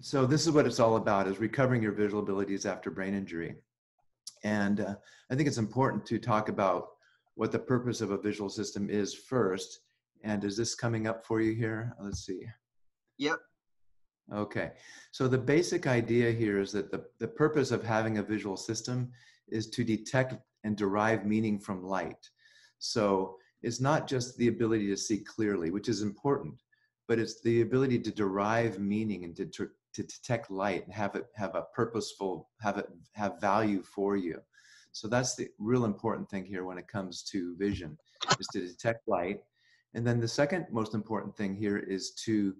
so this is what it's all about is recovering your visual abilities after brain injury. And uh, I think it's important to talk about what the purpose of a visual system is first. And is this coming up for you here? Let's see. Yep. Okay. So the basic idea here is that the, the purpose of having a visual system is to detect and derive meaning from light. So it's not just the ability to see clearly, which is important, but it's the ability to derive meaning and to, to, to detect light and have it have a purposeful, have it have value for you. So that's the real important thing here when it comes to vision, is to detect light. And then the second most important thing here is to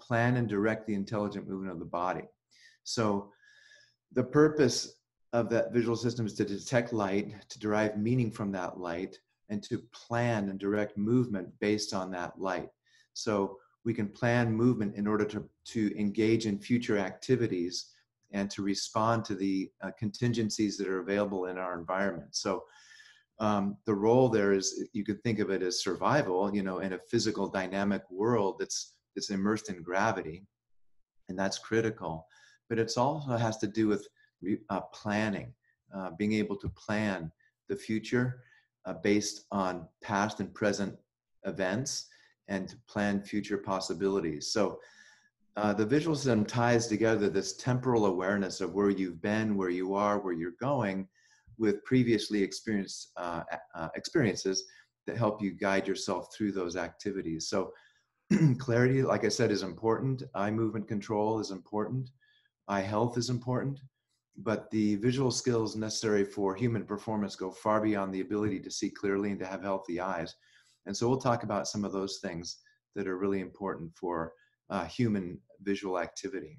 plan and direct the intelligent movement of the body. So the purpose of that visual system is to detect light, to derive meaning from that light, and to plan and direct movement based on that light. So we can plan movement in order to, to engage in future activities and to respond to the uh, contingencies that are available in our environment. So um, the role there is you could think of it as survival, you know, in a physical dynamic world that's that's immersed in gravity, and that's critical. But it also has to do with uh, planning, uh, being able to plan the future uh, based on past and present events and to plan future possibilities. So uh, the visual system ties together this temporal awareness of where you've been, where you are, where you're going, with previously experienced uh, uh, experiences that help you guide yourself through those activities. So clarity, like I said, is important. Eye movement control is important. Eye health is important but the visual skills necessary for human performance go far beyond the ability to see clearly and to have healthy eyes. And so we'll talk about some of those things that are really important for uh, human visual activity.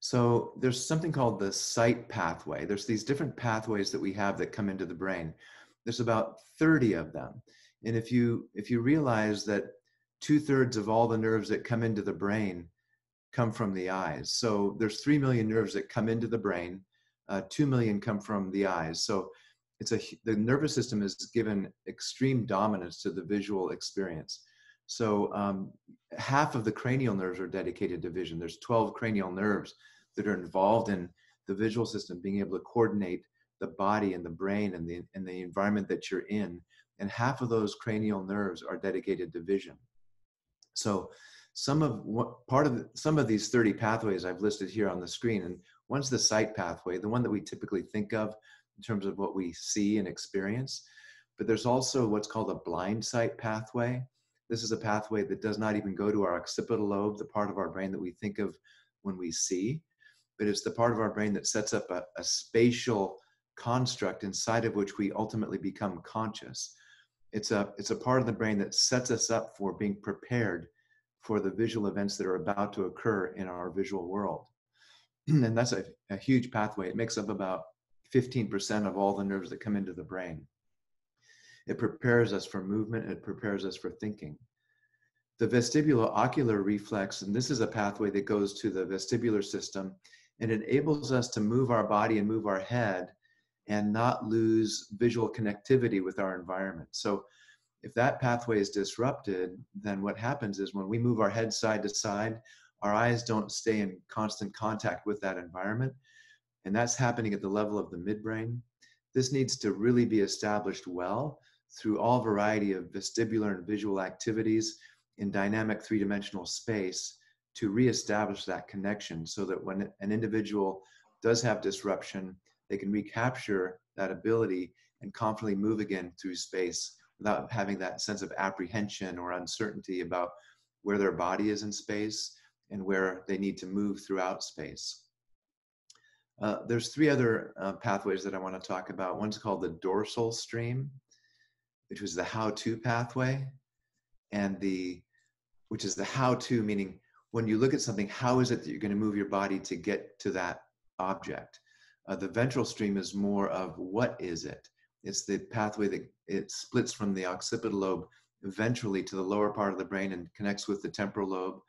So there's something called the sight pathway. There's these different pathways that we have that come into the brain. There's about 30 of them. And if you if you realize that two thirds of all the nerves that come into the brain come from the eyes. So there's 3 million nerves that come into the brain, uh, 2 million come from the eyes. So it's a, the nervous system is given extreme dominance to the visual experience. So um, half of the cranial nerves are dedicated to vision. There's 12 cranial nerves that are involved in the visual system, being able to coordinate the body and the brain and the, and the environment that you're in. And half of those cranial nerves are dedicated to vision. So some of what part of the, some of these 30 pathways I've listed here on the screen. And one's the sight pathway, the one that we typically think of in terms of what we see and experience. But there's also what's called a blind sight pathway. This is a pathway that does not even go to our occipital lobe, the part of our brain that we think of when we see, but it's the part of our brain that sets up a, a spatial construct inside of which we ultimately become conscious. It's a, it's a part of the brain that sets us up for being prepared for the visual events that are about to occur in our visual world. and that's a, a huge pathway. It makes up about 15% of all the nerves that come into the brain. It prepares us for movement, it prepares us for thinking. The vestibulo-ocular reflex, and this is a pathway that goes to the vestibular system and enables us to move our body and move our head and not lose visual connectivity with our environment. So if that pathway is disrupted, then what happens is when we move our head side to side, our eyes don't stay in constant contact with that environment. And that's happening at the level of the midbrain. This needs to really be established well through all variety of vestibular and visual activities in dynamic three-dimensional space to reestablish that connection so that when an individual does have disruption, they can recapture that ability and confidently move again through space without having that sense of apprehension or uncertainty about where their body is in space and where they need to move throughout space. Uh, there's three other uh, pathways that I want to talk about. One's called the dorsal stream, which was the how-to pathway, and the which is the how-to meaning when you look at something, how is it that you're going to move your body to get to that object? Uh, the ventral stream is more of what is it? It's the pathway that it splits from the occipital lobe ventrally to the lower part of the brain and connects with the temporal lobe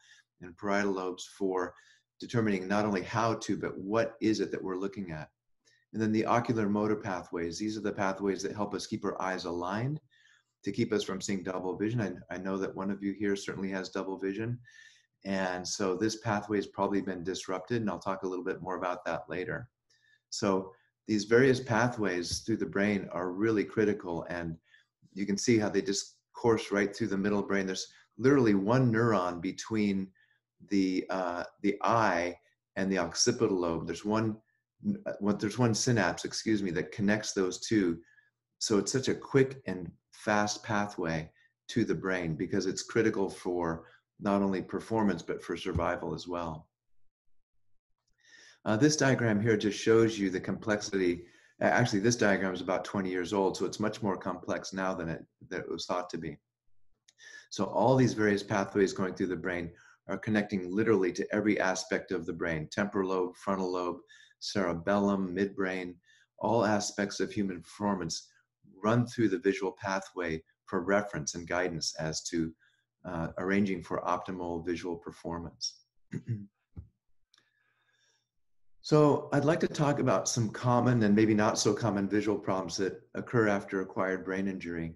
and parietal lobes for determining not only how to, but what is it that we're looking at. And then the ocular motor pathways, these are the pathways that help us keep our eyes aligned to keep us from seeing double vision. I, I know that one of you here certainly has double vision. And so this pathway has probably been disrupted, and I'll talk a little bit more about that later. So these various pathways through the brain are really critical, and you can see how they just course right through the middle brain. There's literally one neuron between the uh, the eye and the occipital lobe. There's one uh, there's one synapse, excuse me, that connects those two. So it's such a quick and fast pathway to the brain because it's critical for not only performance but for survival as well. Uh, this diagram here just shows you the complexity. Actually, this diagram is about 20 years old, so it's much more complex now than it, than it was thought to be. So all these various pathways going through the brain are connecting literally to every aspect of the brain, temporal lobe, frontal lobe, cerebellum, midbrain, all aspects of human performance run through the visual pathway for reference and guidance as to uh, arranging for optimal visual performance. so I'd like to talk about some common and maybe not so common visual problems that occur after acquired brain injury.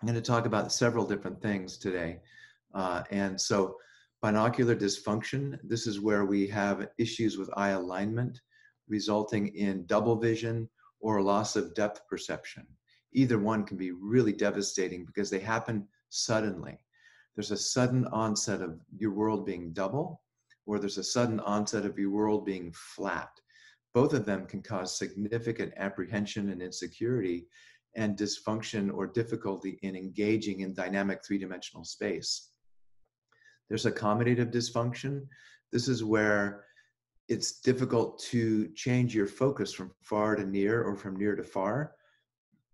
I'm going to talk about several different things today. Uh, and so binocular dysfunction, this is where we have issues with eye alignment resulting in double vision or loss of depth perception. Either one can be really devastating because they happen suddenly. There's a sudden onset of your world being double, or there's a sudden onset of your world being flat. Both of them can cause significant apprehension and insecurity and dysfunction or difficulty in engaging in dynamic three dimensional space. There's accommodative dysfunction. This is where it's difficult to change your focus from far to near or from near to far.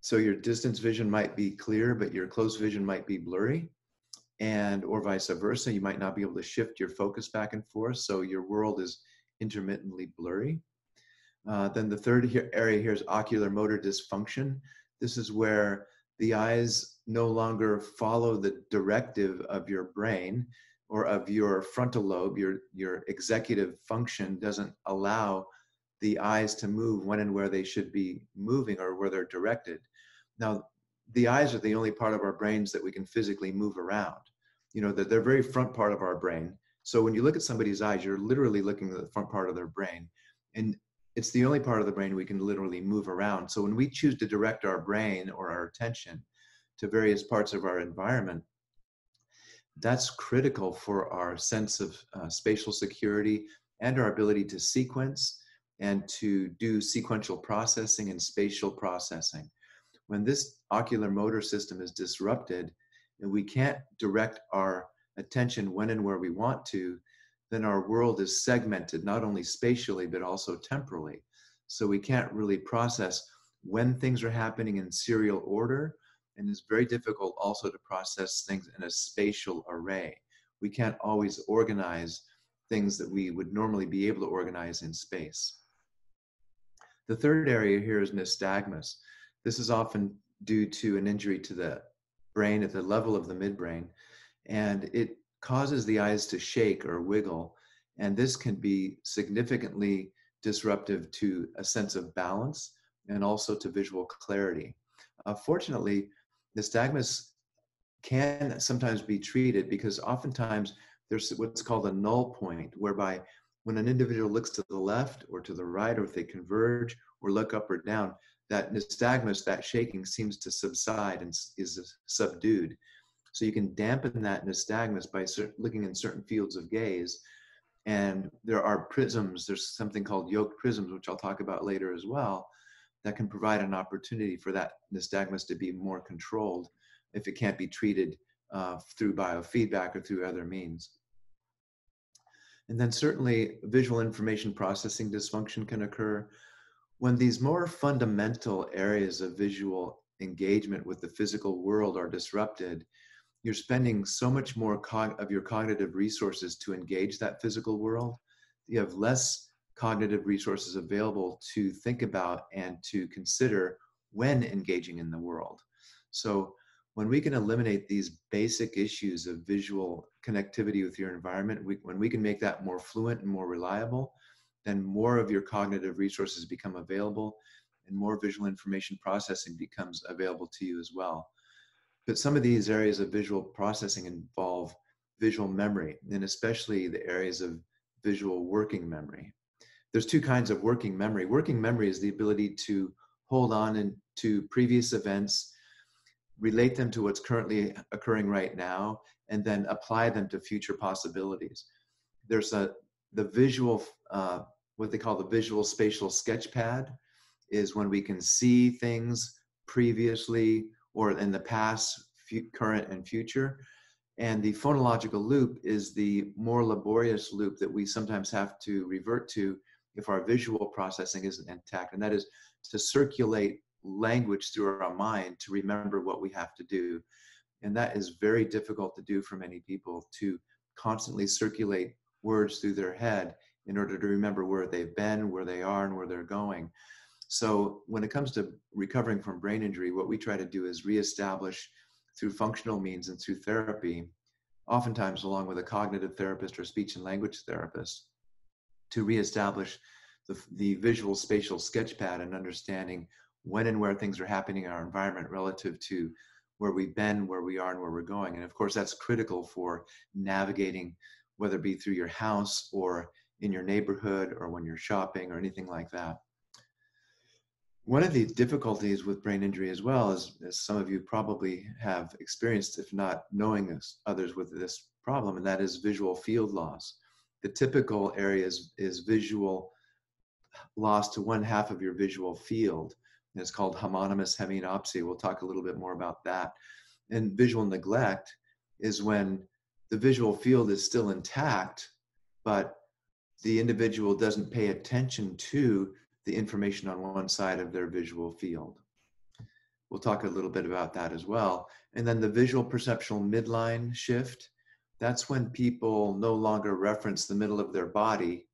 So your distance vision might be clear, but your close vision might be blurry and or vice versa. You might not be able to shift your focus back and forth. So your world is intermittently blurry. Uh, then the third here, area here is ocular motor dysfunction. This is where the eyes no longer follow the directive of your brain or of your frontal lobe, your, your executive function doesn't allow the eyes to move when and where they should be moving or where they're directed. Now, the eyes are the only part of our brains that we can physically move around. You know, they're, they're very front part of our brain. So when you look at somebody's eyes, you're literally looking at the front part of their brain. And it's the only part of the brain we can literally move around. So when we choose to direct our brain or our attention to various parts of our environment, that's critical for our sense of uh, spatial security and our ability to sequence and to do sequential processing and spatial processing. When this ocular motor system is disrupted and we can't direct our attention when and where we want to, then our world is segmented not only spatially but also temporally. So we can't really process when things are happening in serial order and it's very difficult also to process things in a spatial array. We can't always organize things that we would normally be able to organize in space. The third area here is nystagmus. This is often due to an injury to the brain at the level of the midbrain, and it causes the eyes to shake or wiggle, and this can be significantly disruptive to a sense of balance and also to visual clarity. Uh, fortunately, nystagmus can sometimes be treated because oftentimes there's what's called a null point, whereby when an individual looks to the left or to the right, or if they converge or look up or down, that nystagmus, that shaking, seems to subside and is subdued. So you can dampen that nystagmus by looking in certain fields of gaze. And there are prisms, there's something called yoke prisms, which I'll talk about later as well, that can provide an opportunity for that nystagmus to be more controlled if it can't be treated uh, through biofeedback or through other means. And then certainly visual information processing dysfunction can occur when these more fundamental areas of visual engagement with the physical world are disrupted, you're spending so much more of your cognitive resources to engage that physical world. You have less cognitive resources available to think about and to consider when engaging in the world. So when we can eliminate these basic issues of visual connectivity with your environment, we, when we can make that more fluent and more reliable, then more of your cognitive resources become available and more visual information processing becomes available to you as well. But some of these areas of visual processing involve visual memory, and especially the areas of visual working memory. There's two kinds of working memory. Working memory is the ability to hold on in, to previous events, relate them to what's currently occurring right now, and then apply them to future possibilities. There's a the visual, uh, what they call the visual spatial sketch pad, is when we can see things previously or in the past, current, and future. And the phonological loop is the more laborious loop that we sometimes have to revert to if our visual processing isn't intact. And that is to circulate language through our mind to remember what we have to do. And that is very difficult to do for many people to constantly circulate words through their head in order to remember where they've been, where they are, and where they're going. So when it comes to recovering from brain injury, what we try to do is reestablish through functional means and through therapy, oftentimes along with a cognitive therapist or speech and language therapist, to reestablish the, the visual spatial sketch pad and understanding when and where things are happening in our environment relative to where we've been, where we are, and where we're going. And of course, that's critical for navigating, whether it be through your house or in your neighborhood or when you're shopping or anything like that. One of the difficulties with brain injury as well, as, as some of you probably have experienced, if not knowing this, others with this problem, and that is visual field loss. The typical area is, is visual loss to one half of your visual field. And it's called homonymous hemianopsia. We'll talk a little bit more about that. And visual neglect is when the visual field is still intact, but the individual doesn't pay attention to the information on one side of their visual field. We'll talk a little bit about that as well. And then the visual perceptual midline shift, that's when people no longer reference the middle of their body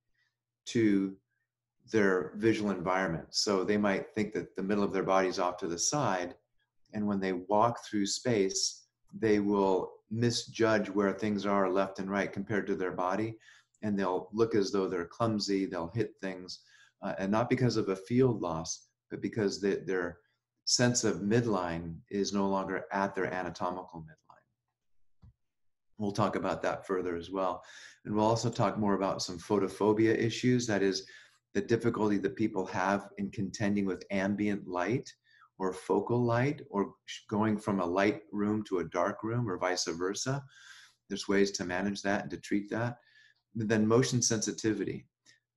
to their visual environment. So they might think that the middle of their body is off to the side. And when they walk through space, they will misjudge where things are left and right compared to their body. And they'll look as though they're clumsy, they'll hit things uh, and not because of a field loss, but because they, their sense of midline is no longer at their anatomical midline. We'll talk about that further as well. And we'll also talk more about some photophobia issues, that is, the difficulty that people have in contending with ambient light or focal light or going from a light room to a dark room or vice versa. There's ways to manage that and to treat that. Then motion sensitivity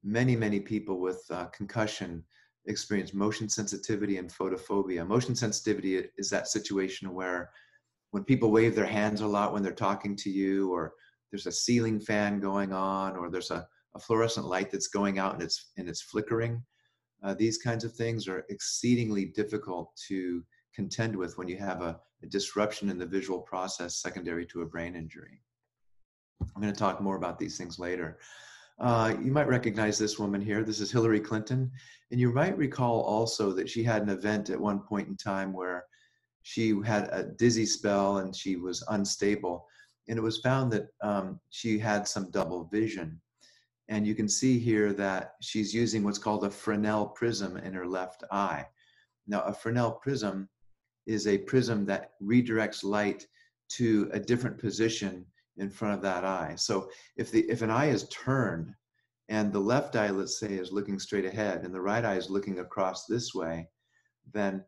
many, many people with uh, concussion experience motion sensitivity and photophobia. Motion sensitivity is that situation where when people wave their hands a lot when they're talking to you, or there's a ceiling fan going on, or there's a, a fluorescent light that's going out and it's and it's flickering. Uh, these kinds of things are exceedingly difficult to contend with when you have a, a disruption in the visual process secondary to a brain injury. I'm going to talk more about these things later. Uh, you might recognize this woman here. This is Hillary Clinton. And you might recall also that she had an event at one point in time where she had a dizzy spell and she was unstable. And it was found that um, she had some double vision. And you can see here that she's using what's called a Fresnel prism in her left eye. Now, a Fresnel prism is a prism that redirects light to a different position in front of that eye. So if the if an eye is turned and the left eye, let's say, is looking straight ahead and the right eye is looking across this way, then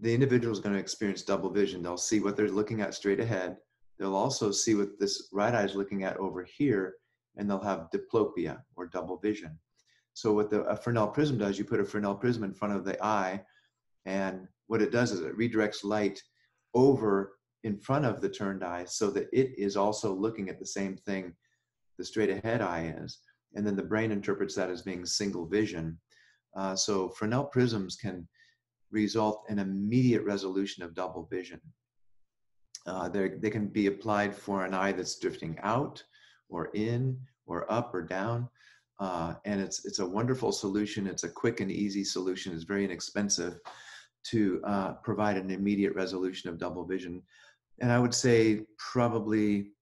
the individual is going to experience double vision. They'll see what they're looking at straight ahead. They'll also see what this right eye is looking at over here, and they'll have diplopia or double vision. So what the Fresnel prism does, you put a Fresnel prism in front of the eye, and what it does is it redirects light over in front of the turned eye so that it is also looking at the same thing the straight ahead eye is. And then the brain interprets that as being single vision. Uh, so Fresnel prisms can result in immediate resolution of double vision. Uh, they can be applied for an eye that's drifting out or in or up or down. Uh, and it's, it's a wonderful solution. It's a quick and easy solution. It's very inexpensive to uh, provide an immediate resolution of double vision and I would say probably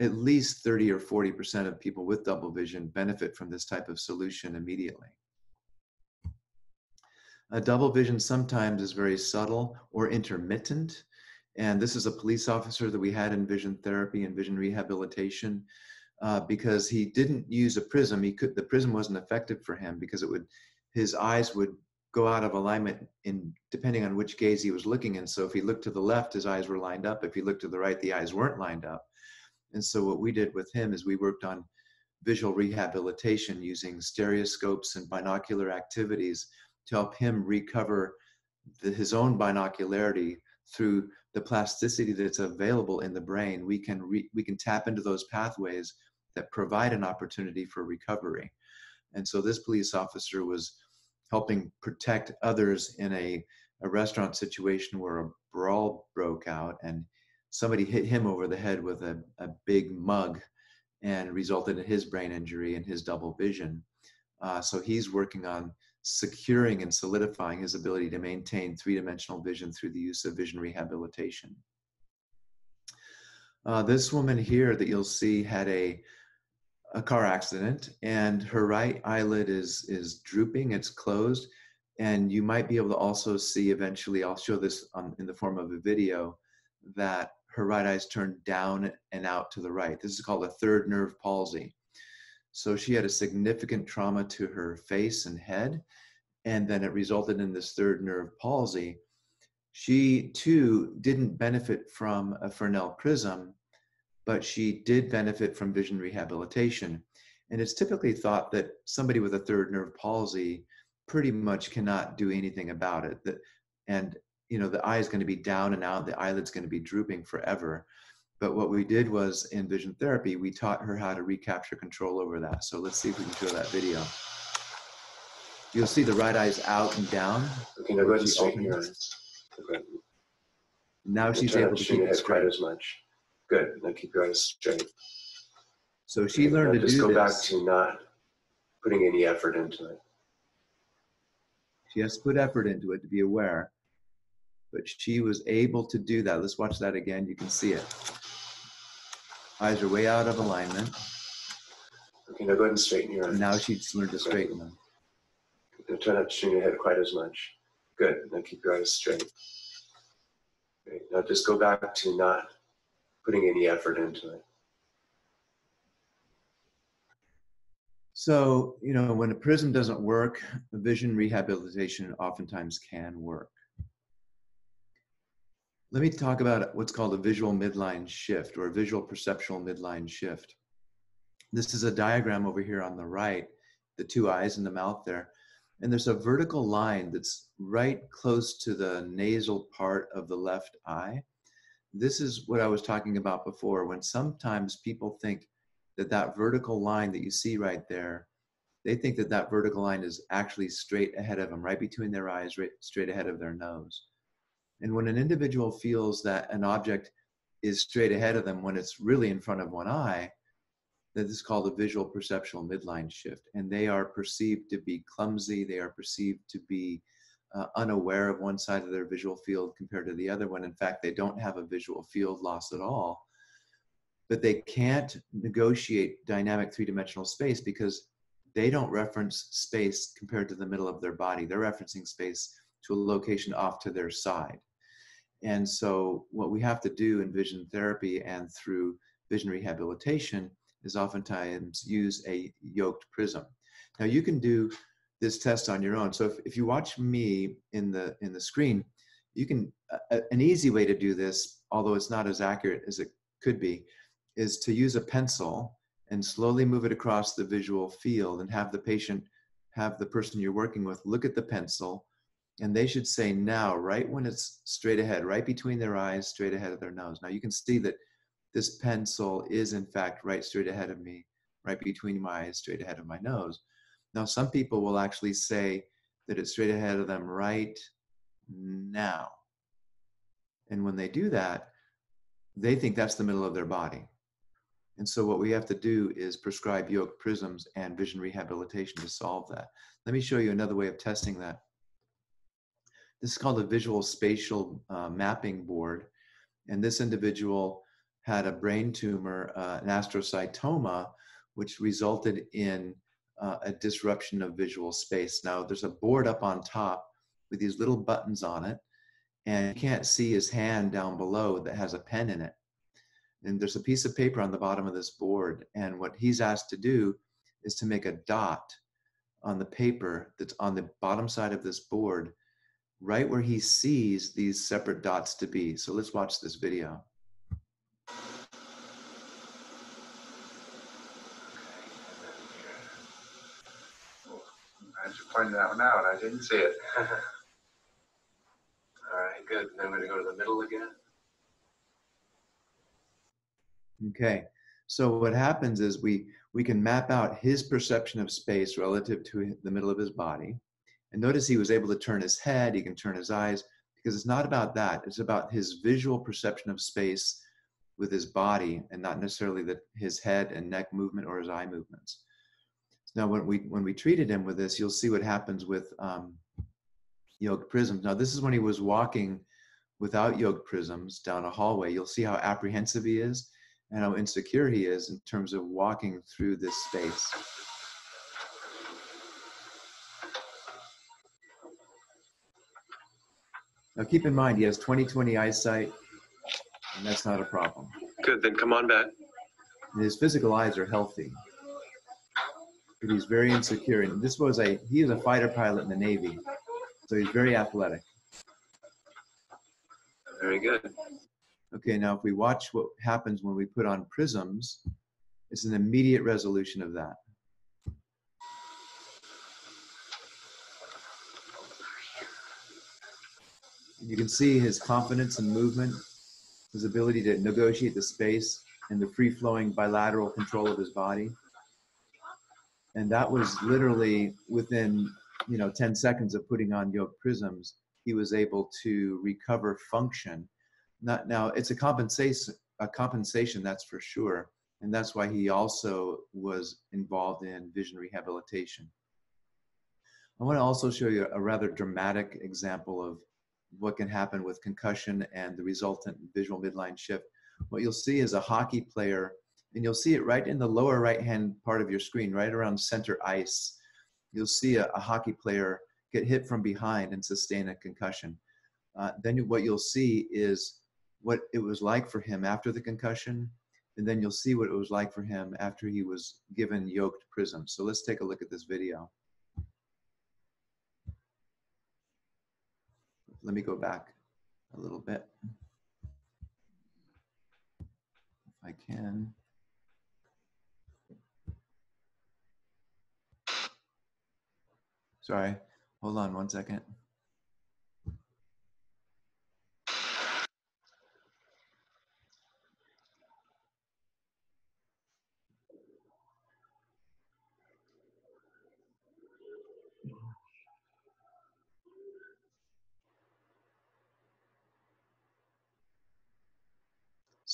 at least 30 or 40% of people with double vision benefit from this type of solution immediately. A double vision sometimes is very subtle or intermittent, And this is a police officer that we had in vision therapy and vision rehabilitation uh, because he didn't use a prism. He could the prism wasn't effective for him because it would his eyes would go out of alignment in depending on which gaze he was looking in. So if he looked to the left, his eyes were lined up. If he looked to the right, the eyes weren't lined up. And so what we did with him is we worked on visual rehabilitation using stereoscopes and binocular activities to help him recover the, his own binocularity through the plasticity that's available in the brain. We can re, we can tap into those pathways that provide an opportunity for recovery. And so this police officer was helping protect others in a, a restaurant situation where a brawl broke out and somebody hit him over the head with a, a big mug and resulted in his brain injury and his double vision. Uh, so he's working on securing and solidifying his ability to maintain three-dimensional vision through the use of vision rehabilitation. Uh, this woman here that you'll see had a a car accident and her right eyelid is is drooping it's closed and you might be able to also see eventually i'll show this on, in the form of a video that her right eye's turned down and out to the right this is called a third nerve palsy so she had a significant trauma to her face and head and then it resulted in this third nerve palsy she too didn't benefit from a fresnel prism but she did benefit from vision rehabilitation. And it's typically thought that somebody with a third nerve palsy pretty much cannot do anything about it. That, and you know, the eye is going to be down and out, the eyelid's going to be drooping forever. But what we did was in vision therapy, we taught her how to recapture control over that. So let's see if we can show that video. You'll see the right eye's out and down. Okay, now go ahead and straighten your eyes. Okay. Now she's able to keep it straight. as much. Good. Now keep your eyes straight. So she learned now to just do go this. back to not putting any effort into it. She has to put effort into it to be aware. But she was able to do that. Let's watch that again. You can see it. Eyes are way out of alignment. Okay, now go ahead and straighten your eyes. Now she's learned to straighten them. Now try not to turn your head quite as much. Good. Now keep your eyes straight. Okay, now just go back to not putting any effort into it. So, you know, when a prism doesn't work, vision rehabilitation oftentimes can work. Let me talk about what's called a visual midline shift or a visual perceptual midline shift. This is a diagram over here on the right, the two eyes and the mouth there. And there's a vertical line that's right close to the nasal part of the left eye. This is what I was talking about before when sometimes people think that that vertical line that you see right there, they think that that vertical line is actually straight ahead of them, right between their eyes, right straight ahead of their nose. And when an individual feels that an object is straight ahead of them when it's really in front of one eye, that is called a visual perceptual midline shift. And they are perceived to be clumsy, they are perceived to be uh, unaware of one side of their visual field compared to the other when in fact they don't have a visual field loss at all but they can't negotiate dynamic three-dimensional space because they don't reference space compared to the middle of their body they're referencing space to a location off to their side and so what we have to do in vision therapy and through vision rehabilitation is oftentimes use a yoked prism now you can do this test on your own. So if, if you watch me in the in the screen, you can uh, an easy way to do this, although it's not as accurate as it could be, is to use a pencil and slowly move it across the visual field and have the patient have the person you're working with look at the pencil and they should say now right when it's straight ahead right between their eyes straight ahead of their nose now you can see that this pencil is in fact right straight ahead of me right between my eyes straight ahead of my nose now, some people will actually say that it's straight ahead of them right now. And when they do that, they think that's the middle of their body. And so, what we have to do is prescribe yoke prisms and vision rehabilitation to solve that. Let me show you another way of testing that. This is called a visual spatial uh, mapping board. And this individual had a brain tumor, uh, an astrocytoma, which resulted in uh, a disruption of visual space. Now, there's a board up on top with these little buttons on it, and you can't see his hand down below that has a pen in it. And there's a piece of paper on the bottom of this board. And what he's asked to do is to make a dot on the paper that's on the bottom side of this board, right where he sees these separate dots to be. So let's watch this video. I just pointed that one out. I didn't see it. All right, good. And then we're going to go to the middle again. Okay, so what happens is we we can map out his perception of space relative to the middle of his body. And notice he was able to turn his head, he can turn his eyes, because it's not about that. It's about his visual perception of space with his body and not necessarily the, his head and neck movement or his eye movements. Now, when we when we treated him with this, you'll see what happens with um, yoked prisms. Now, this is when he was walking without yoked prisms down a hallway. You'll see how apprehensive he is and how insecure he is in terms of walking through this space. Now, keep in mind, he has 20/20 eyesight, and that's not a problem. Good. Then come on back. And his physical eyes are healthy but he's very insecure. And this was a he is a fighter pilot in the Navy, so he's very athletic. Very good. Okay, now if we watch what happens when we put on prisms, it's an immediate resolution of that. You can see his confidence and movement, his ability to negotiate the space, and the free flowing bilateral control of his body. And that was literally within you know 10 seconds of putting on yoked prisms he was able to recover function. Not now it's a compensation a compensation that's for sure. And that's why he also was involved in vision rehabilitation. I want to also show you a rather dramatic example of what can happen with concussion and the resultant visual midline shift what you'll see is a hockey player and you'll see it right in the lower right hand part of your screen, right around center ice. You'll see a, a hockey player get hit from behind and sustain a concussion. Uh, then what you'll see is what it was like for him after the concussion, and then you'll see what it was like for him after he was given yoked prisms. So let's take a look at this video. Let me go back a little bit. If I can. Sorry, hold on one second.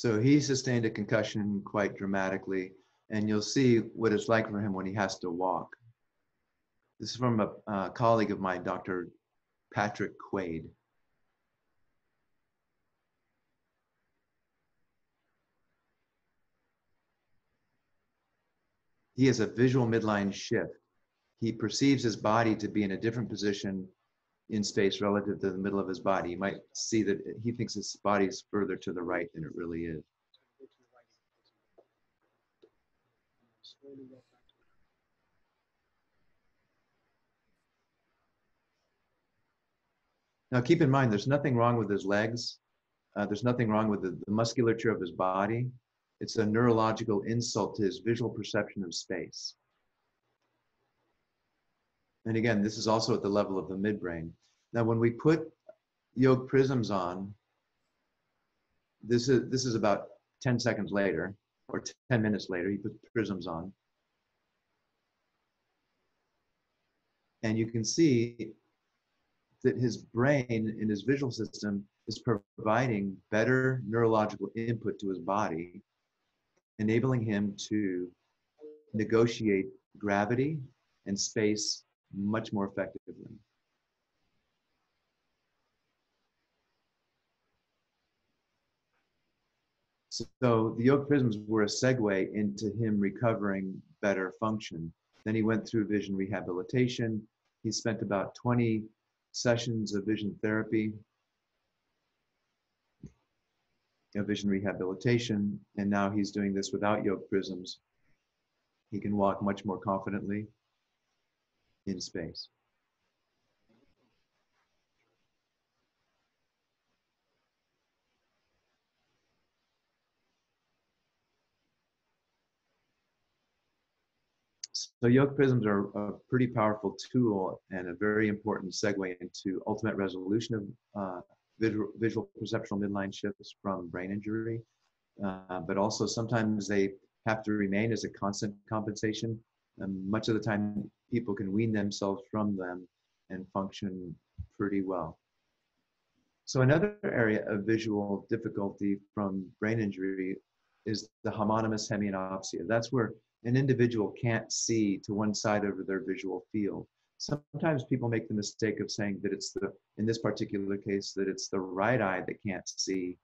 So he sustained a concussion quite dramatically, and you'll see what it's like for him when he has to walk. This is from a, colleague of mine, Dr. Patrick Quaid. He has a visual midline shift. He perceives his body to be in a different position in space relative to the middle of his body. You might see that he thinks his body is further to the right than it really is. Now, keep in mind, there's nothing wrong with his legs. Uh, there's nothing wrong with the, the musculature of his body. It's a neurological insult to his visual perception of space. And again, this is also at the level of the midbrain. Now, when we put yoke prisms on, this is, this is about 10 seconds later, or 10 minutes later, he puts prisms on. And you can see that his brain and his visual system is providing better neurological input to his body, enabling him to negotiate gravity and space much more effectively. So the yoked prisms were a segue into him recovering better function. Then he went through vision rehabilitation. He spent about 20 sessions of vision therapy. of vision rehabilitation, and now he's doing this without yoke prisms. He can walk much more confidently in space. So yoke prisms are a pretty powerful tool and a very important segue into ultimate resolution of uh, visual, visual perceptual midline shifts from brain injury. Uh, but also sometimes they have to remain as a constant compensation. And much of the time, people can wean themselves from them and function pretty well. So another area of visual difficulty from brain injury is the homonymous hemianopsia. That's where an individual can't see to one side of their visual field. Sometimes people make the mistake of saying that it's the, in this particular case, that it's the right eye that can't see,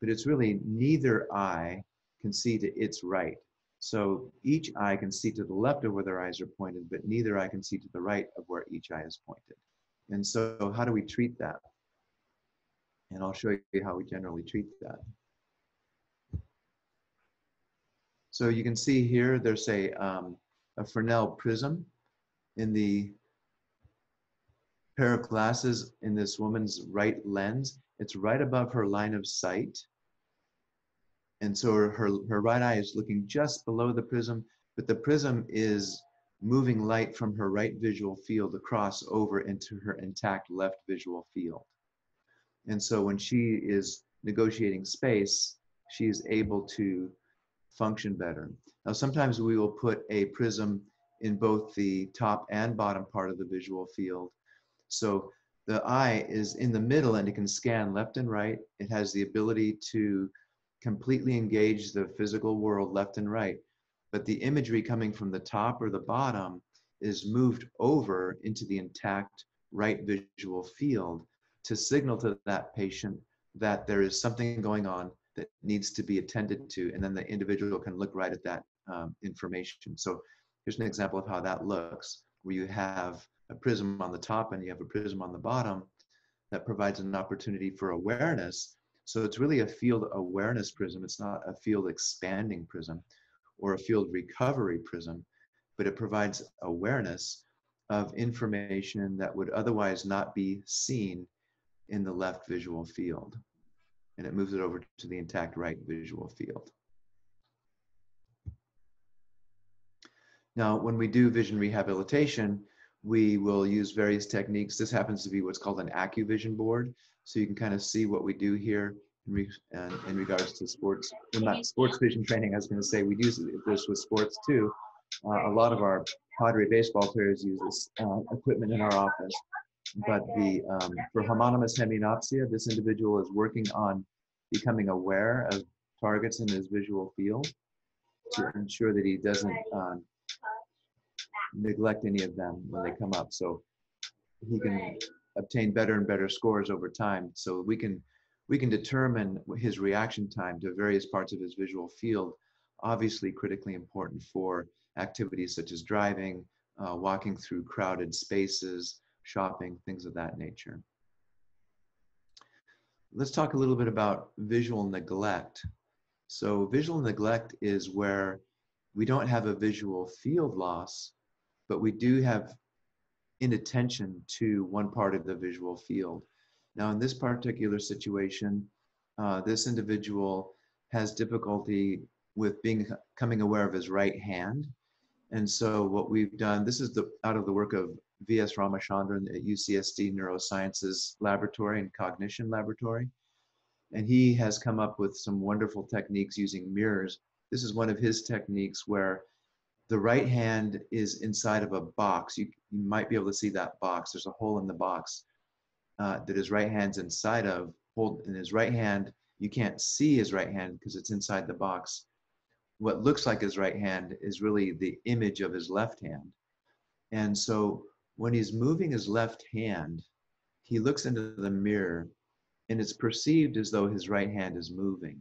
but it's really neither eye can see to its right. So each eye can see to the left of where their eyes are pointed, but neither eye can see to the right of where each eye is pointed. And so how do we treat that? And I'll show you how we generally treat that. So you can see here, there's a, um, a Fresnel prism in the pair of glasses in this woman's right lens. It's right above her line of sight. And so her, her, right eye is looking just below the prism, but the prism is moving light from her right visual field across over into her intact left visual field. And so when she is negotiating space, she is able to function better. Now, sometimes we will put a prism in both the top and bottom part of the visual field. So the eye is in the middle and it can scan left and right. It has the ability to completely engage the physical world left and right. But the imagery coming from the top or the bottom is moved over into the intact right visual field to signal to that patient that there is something going on that needs to be attended to, and then the individual can look right at that um, information. So here's an example of how that looks, where you have a prism on the top and you have a prism on the bottom that provides an opportunity for awareness. So it's really a field awareness prism. It's not a field expanding prism or a field recovery prism, but it provides awareness of information that would otherwise not be seen in the left visual field and it moves it over to the intact right visual field. Now, when we do vision rehabilitation, we will use various techniques. This happens to be what's called an AccuVision board. So you can kind of see what we do here in, re in regards to sports, well, not sports vision training. I was going to say we do this with sports too. Uh, a lot of our Padre baseball players use this uh, equipment in our office. But the um, for homonymous hemianopsia, this individual is working on becoming aware of targets in his visual field to ensure that he doesn't um, neglect any of them when they come up. So he can obtain better and better scores over time. So we can we can determine his reaction time to various parts of his visual field. Obviously, critically important for activities such as driving, uh, walking through crowded spaces, shopping, things of that nature. Let's talk a little bit about visual neglect. So visual neglect is where we don't have a visual field loss, but we do have inattention to one part of the visual field. Now, in this particular situation, uh, this individual has difficulty with being becoming aware of his right hand. And so what we've done, this is the out of the work of V.S. Ramachandran at UCSD Neurosciences Laboratory and Cognition Laboratory. And he has come up with some wonderful techniques using mirrors. This is one of his techniques where the right hand is inside of a box. You, you might be able to see that box. There's a hole in the box uh, that his right hand's inside of. Hold in his right hand, you can't see his right hand because it's inside the box. What looks like his right hand is really the image of his left hand. And so when he's moving his left hand, he looks into the mirror and it's perceived as though his right hand is moving.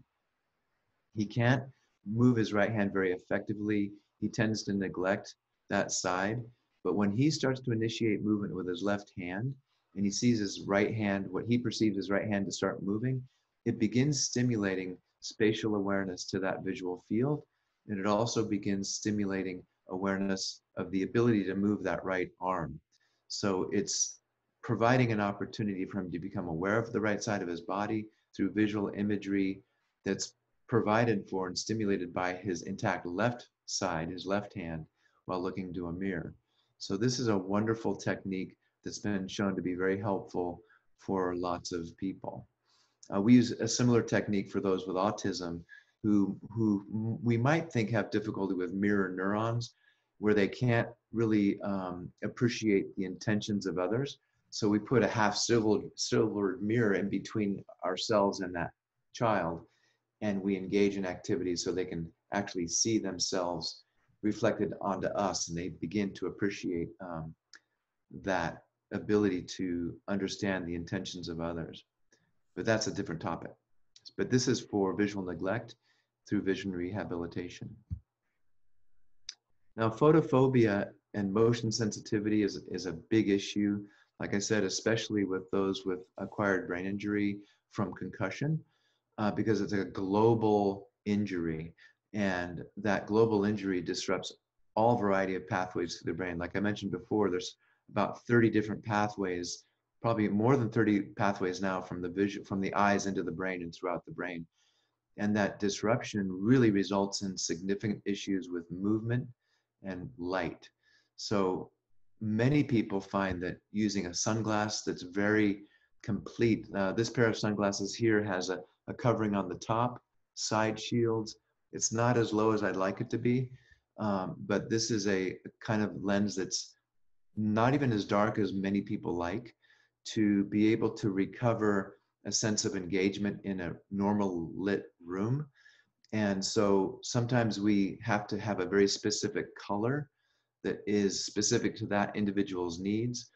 He can't move his right hand very effectively. He tends to neglect that side. But when he starts to initiate movement with his left hand and he sees his right hand, what he perceives his right hand to start moving, it begins stimulating spatial awareness to that visual field. And it also begins stimulating awareness of the ability to move that right arm. So it's providing an opportunity for him to become aware of the right side of his body through visual imagery that's provided for and stimulated by his intact left side, his left hand, while looking into a mirror. So this is a wonderful technique that's been shown to be very helpful for lots of people. Uh, we use a similar technique for those with autism who, who we might think have difficulty with mirror neurons, where they can't really um, appreciate the intentions of others. So we put a half silver, silver mirror in between ourselves and that child, and we engage in activities so they can actually see themselves reflected onto us, and they begin to appreciate um, that ability to understand the intentions of others. But that's a different topic. But this is for visual neglect through vision rehabilitation. Now, photophobia and motion sensitivity is, is a big issue. Like I said, especially with those with acquired brain injury from concussion, uh, because it's a global injury. And that global injury disrupts all variety of pathways to the brain. Like I mentioned before, there's about 30 different pathways, probably more than 30 pathways now from the vision, from the eyes into the brain and throughout the brain. And that disruption really results in significant issues with movement and light. So many people find that using a sunglass that's very complete, uh, this pair of sunglasses here has a, a covering on the top, side shields. It's not as low as I'd like it to be, um, but this is a kind of lens that's not even as dark as many people like to be able to recover a sense of engagement in a normal lit room. And so sometimes we have to have a very specific color that is specific to that individual's needs.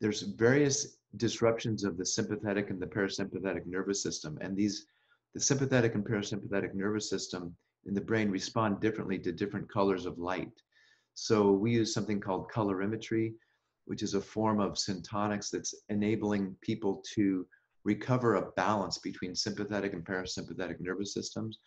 There's various disruptions of the sympathetic and the parasympathetic nervous system. And these, the sympathetic and parasympathetic nervous system in the brain respond differently to different colors of light. So we use something called colorimetry, which is a form of syntonics that's enabling people to recover a balance between sympathetic and parasympathetic nervous systems.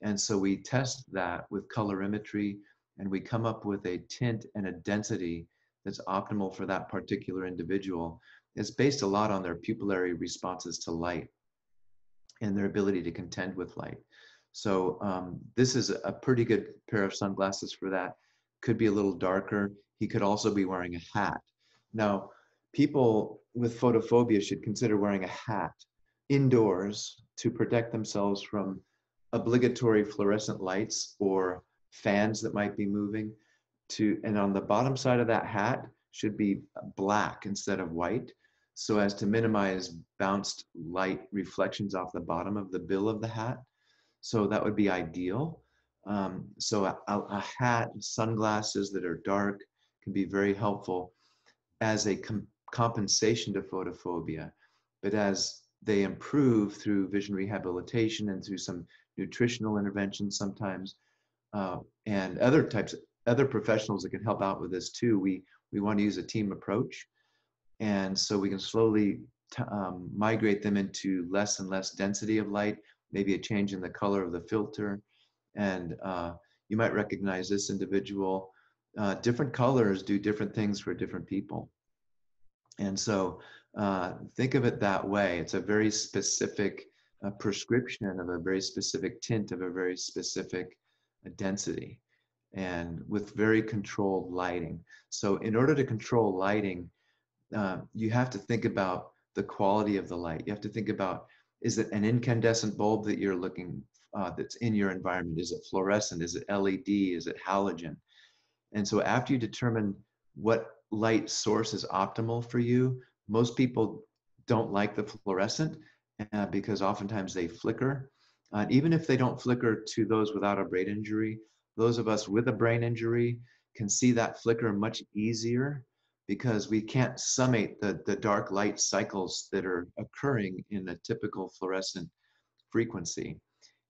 And so we test that with colorimetry and we come up with a tint and a density that's optimal for that particular individual. It's based a lot on their pupillary responses to light and their ability to contend with light. So um, this is a pretty good pair of sunglasses for that. Could be a little darker. He could also be wearing a hat. Now, people with photophobia should consider wearing a hat indoors to protect themselves from obligatory fluorescent lights or fans that might be moving to and on the bottom side of that hat should be black instead of white so as to minimize bounced light reflections off the bottom of the bill of the hat so that would be ideal um, so a, a, hat sunglasses that are dark can be very helpful as a com- compensation to photophobia but as they improve through vision rehabilitation and through some nutritional interventions sometimes uh, and other types other professionals that can help out with this too. We we want to use a team approach, and so we can slowly um, migrate them into less and less density of light, maybe a change in the color of the filter, and uh, you might recognize this individual. Uh, different colors do different things for different people, and so uh, think of it that way. It's a very specific uh, prescription of a very specific tint of a very specific density and with very controlled lighting. So in order to control lighting, uh, you have to think about the quality of the light. You have to think about, is it an incandescent bulb that you're looking, uh, that's in your environment? Is it fluorescent? Is it LED? Is it halogen? And so after you determine what light source is optimal for you, most people don't like the fluorescent uh, because oftentimes they flicker. Uh, even if they don't flicker to those without a brain injury, those of us with a brain injury can see that flicker much easier because we can't summate the, the dark light cycles that are occurring in a typical fluorescent frequency.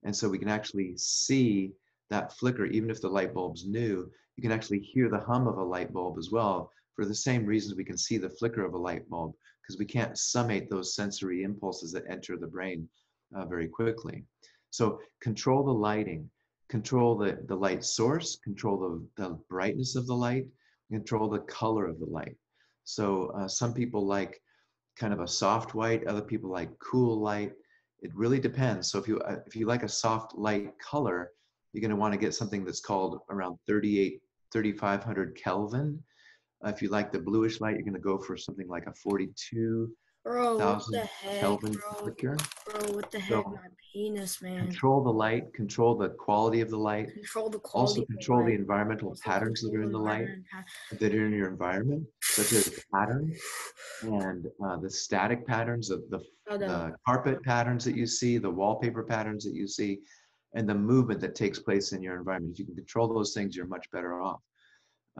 And so we can actually see that flicker, even if the light bulb's new, you can actually hear the hum of a light bulb as well for the same reasons we can see the flicker of a light bulb because we can't summate those sensory impulses that enter the brain uh, very quickly. So control the lighting, control the, the light source, control the, the brightness of the light, control the color of the light. So uh, some people like kind of a soft white, other people like cool light. It really depends. So if you uh, if you like a soft light color, you're going to want to get something that's called around 38 3500 Kelvin. Uh, if you like the bluish light, you're going to go for something like a 42 Bro, what thousand the heck, Kelvin bro? flicker. Bro, what the heck, So, my penis, man. Control the light, control the quality of the light, Control the quality. also the control the light, environmental also patterns that are in the light, that are in your environment, such as pattern and uh, the static patterns of the, Oh, the- the carpet patterns that you see, the wallpaper patterns that you see, and the movement that takes place in your environment. If you can control those things, you're much better off.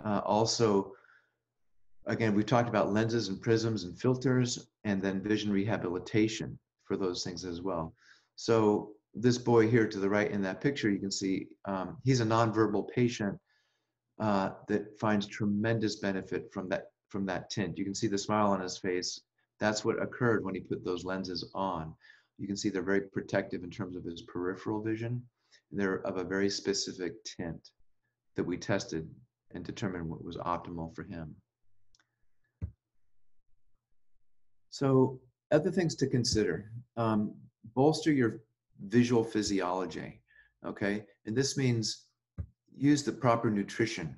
Uh, also, again, we've talked about lenses and prisms and filters, and then vision rehabilitation for those things as well. So this boy here to the right in that picture, you can see um, he's a nonverbal patient uh, that finds tremendous benefit from that from that tint. You can see the smile on his face. That's what occurred when he put those lenses on. You can see they're very protective in terms of his peripheral vision. They're of a very specific tint that we tested and determined what was optimal for him. So other things to consider, um, bolster your visual physiology, okay? And this means use the proper nutrition.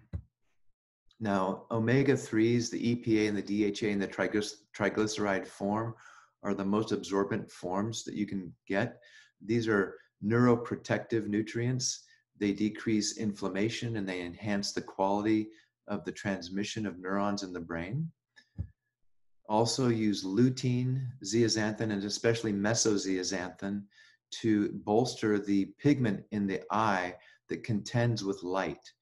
Now, omega-3s, the EPA and the DHA and the triglyceride form are the most absorbent forms that you can get. These are neuroprotective nutrients. They decrease inflammation and they enhance the quality of the transmission of neurons in the brain. Also use lutein, zeaxanthin, and especially mesozeaxanthin to bolster the pigment in the eye that contends with light.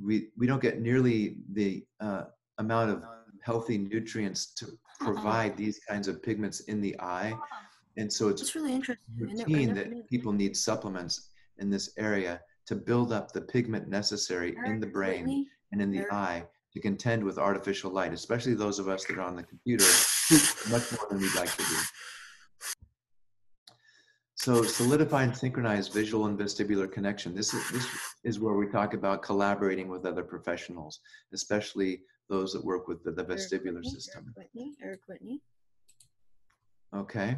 We, we don't get nearly the uh, amount of healthy nutrients to provide these kinds of pigments in the eye. And so it's It's really interesting. Routine that people need supplements in this area to build up the pigment necessary in the brain and in the eye to contend with artificial light, especially those of us that are on the computer much more than we'd like to do. So solidify and synchronize visual and vestibular connection. This is, this is where we talk about collaborating with other professionals, especially those that work with the, the Eric vestibular Whitney? system. Eric Whitney? Eric Whitney? Okay.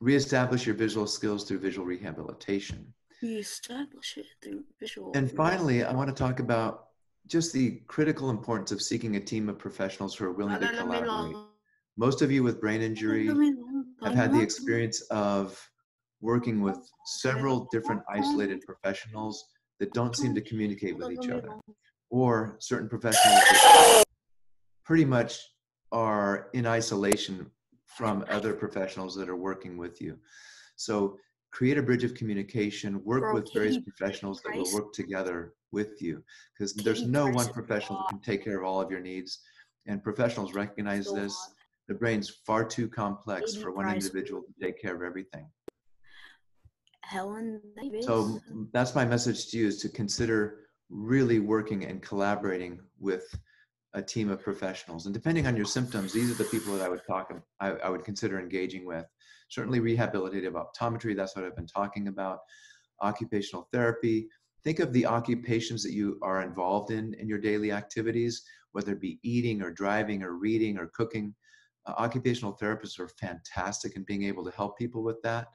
Reestablish your visual skills through visual rehabilitation. We establish it through visual. And finally, I want to talk about just the critical importance of seeking a team of professionals who are willing to collaborate. Most of you with brain injury have had the experience of working with several different isolated professionals that don't seem to communicate with each other, or certain professionals that pretty much are in isolation from other professionals that are working with you. So create a bridge of communication, work with various professionals that will work together with you because there's no one professional that can take care of all of your needs. And professionals recognize So this. The brain's far too complex for one individual to take care of everything. Helen Davis. So that's my message to you is to consider really working and collaborating with a team of professionals. And depending on your symptoms, these are the people that I would talk, I, I would consider engaging with. Certainly rehabilitative optometry, that's what I've been talking about. Occupational therapy. Think of the occupations that you are involved in in your daily activities, whether it be eating or driving or reading or cooking. Uh, occupational therapists are fantastic in being able to help people with that.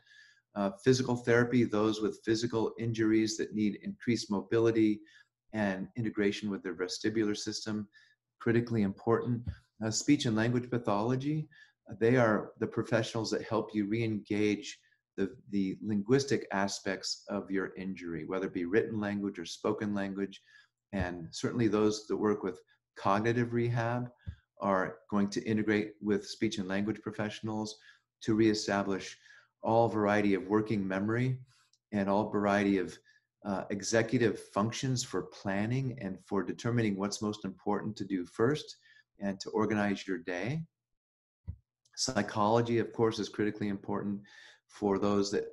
Uh, physical therapy, those with physical injuries that need increased mobility and integration with their vestibular system, critically important. Uh, speech and language pathology, uh, they are the professionals that help you re-engage the, the linguistic aspects of your injury, whether it be written language or spoken language. And certainly those that work with cognitive rehab are going to integrate with speech and language professionals to reestablish all variety of working memory and all variety of uh, executive functions for planning and for determining what's most important to do first and to organize your day. Psychology, of course, is critically important for those that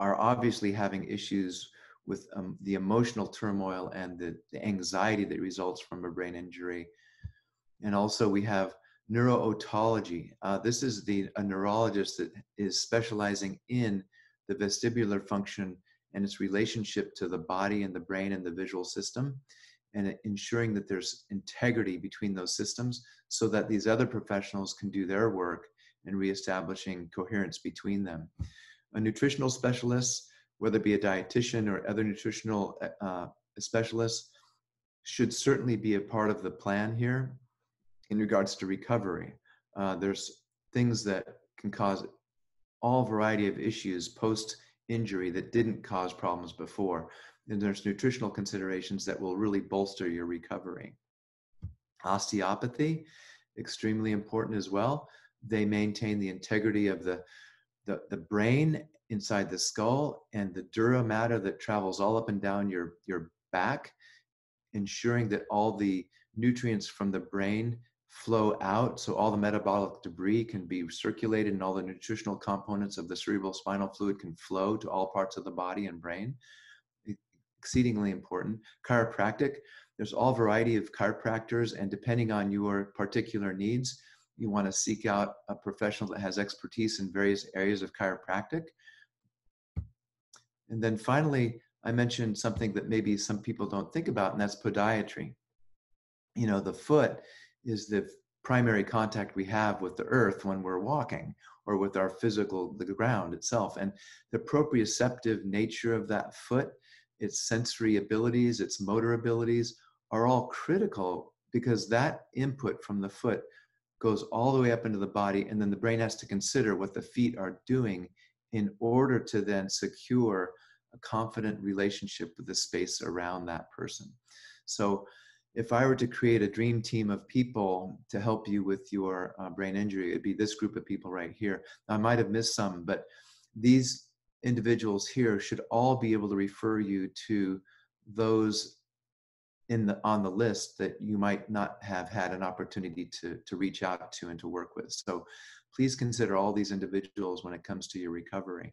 are obviously having issues with um, the emotional turmoil and the, the anxiety that results from a brain injury. And also, we have neurootology. Uh, this is the a neurologist that is specializing in the vestibular function and its relationship to the body and the brain and the visual system, and ensuring that there's integrity between those systems so that these other professionals can do their work in reestablishing coherence between them. A nutritional specialist, whether it be a dietitian or other nutritional uh, specialists, should certainly be a part of the plan here in regards to recovery. Uh, there's things that can cause all variety of issues post injury that didn't cause problems before. And there's nutritional considerations that will really bolster your recovery. Osteopathy, extremely important as well. They maintain the integrity of the, the, the brain inside the skull and the dura mater that travels all up and down your, your back, ensuring that all the nutrients from the brain flow out. So all the metabolic debris can be circulated and all the nutritional components of the cerebral spinal fluid can flow to all parts of the body and brain. Exceedingly important. Chiropractic there's all variety of chiropractors and depending on your particular needs you want to seek out a professional that has expertise in various areas of chiropractic. And then finally i mentioned something that maybe some people don't think about and that's podiatry. You know the foot is the primary contact we have with the earth when we're walking or with our physical the ground itself. And the proprioceptive nature of that foot its sensory abilities its motor abilities are all critical because that input from the foot goes all the way up into the body and then the brain has to consider what the feet are doing in order to then secure a confident relationship with the space around that person so if I were to create a dream team of people to help you with your uh, brain injury, it'd be this group of people right here. I might have missed some, but these individuals here should all be able to refer you to those in the on the list that you might not have had an opportunity to to reach out to and to work with. So please consider all these individuals when it comes to your recovery.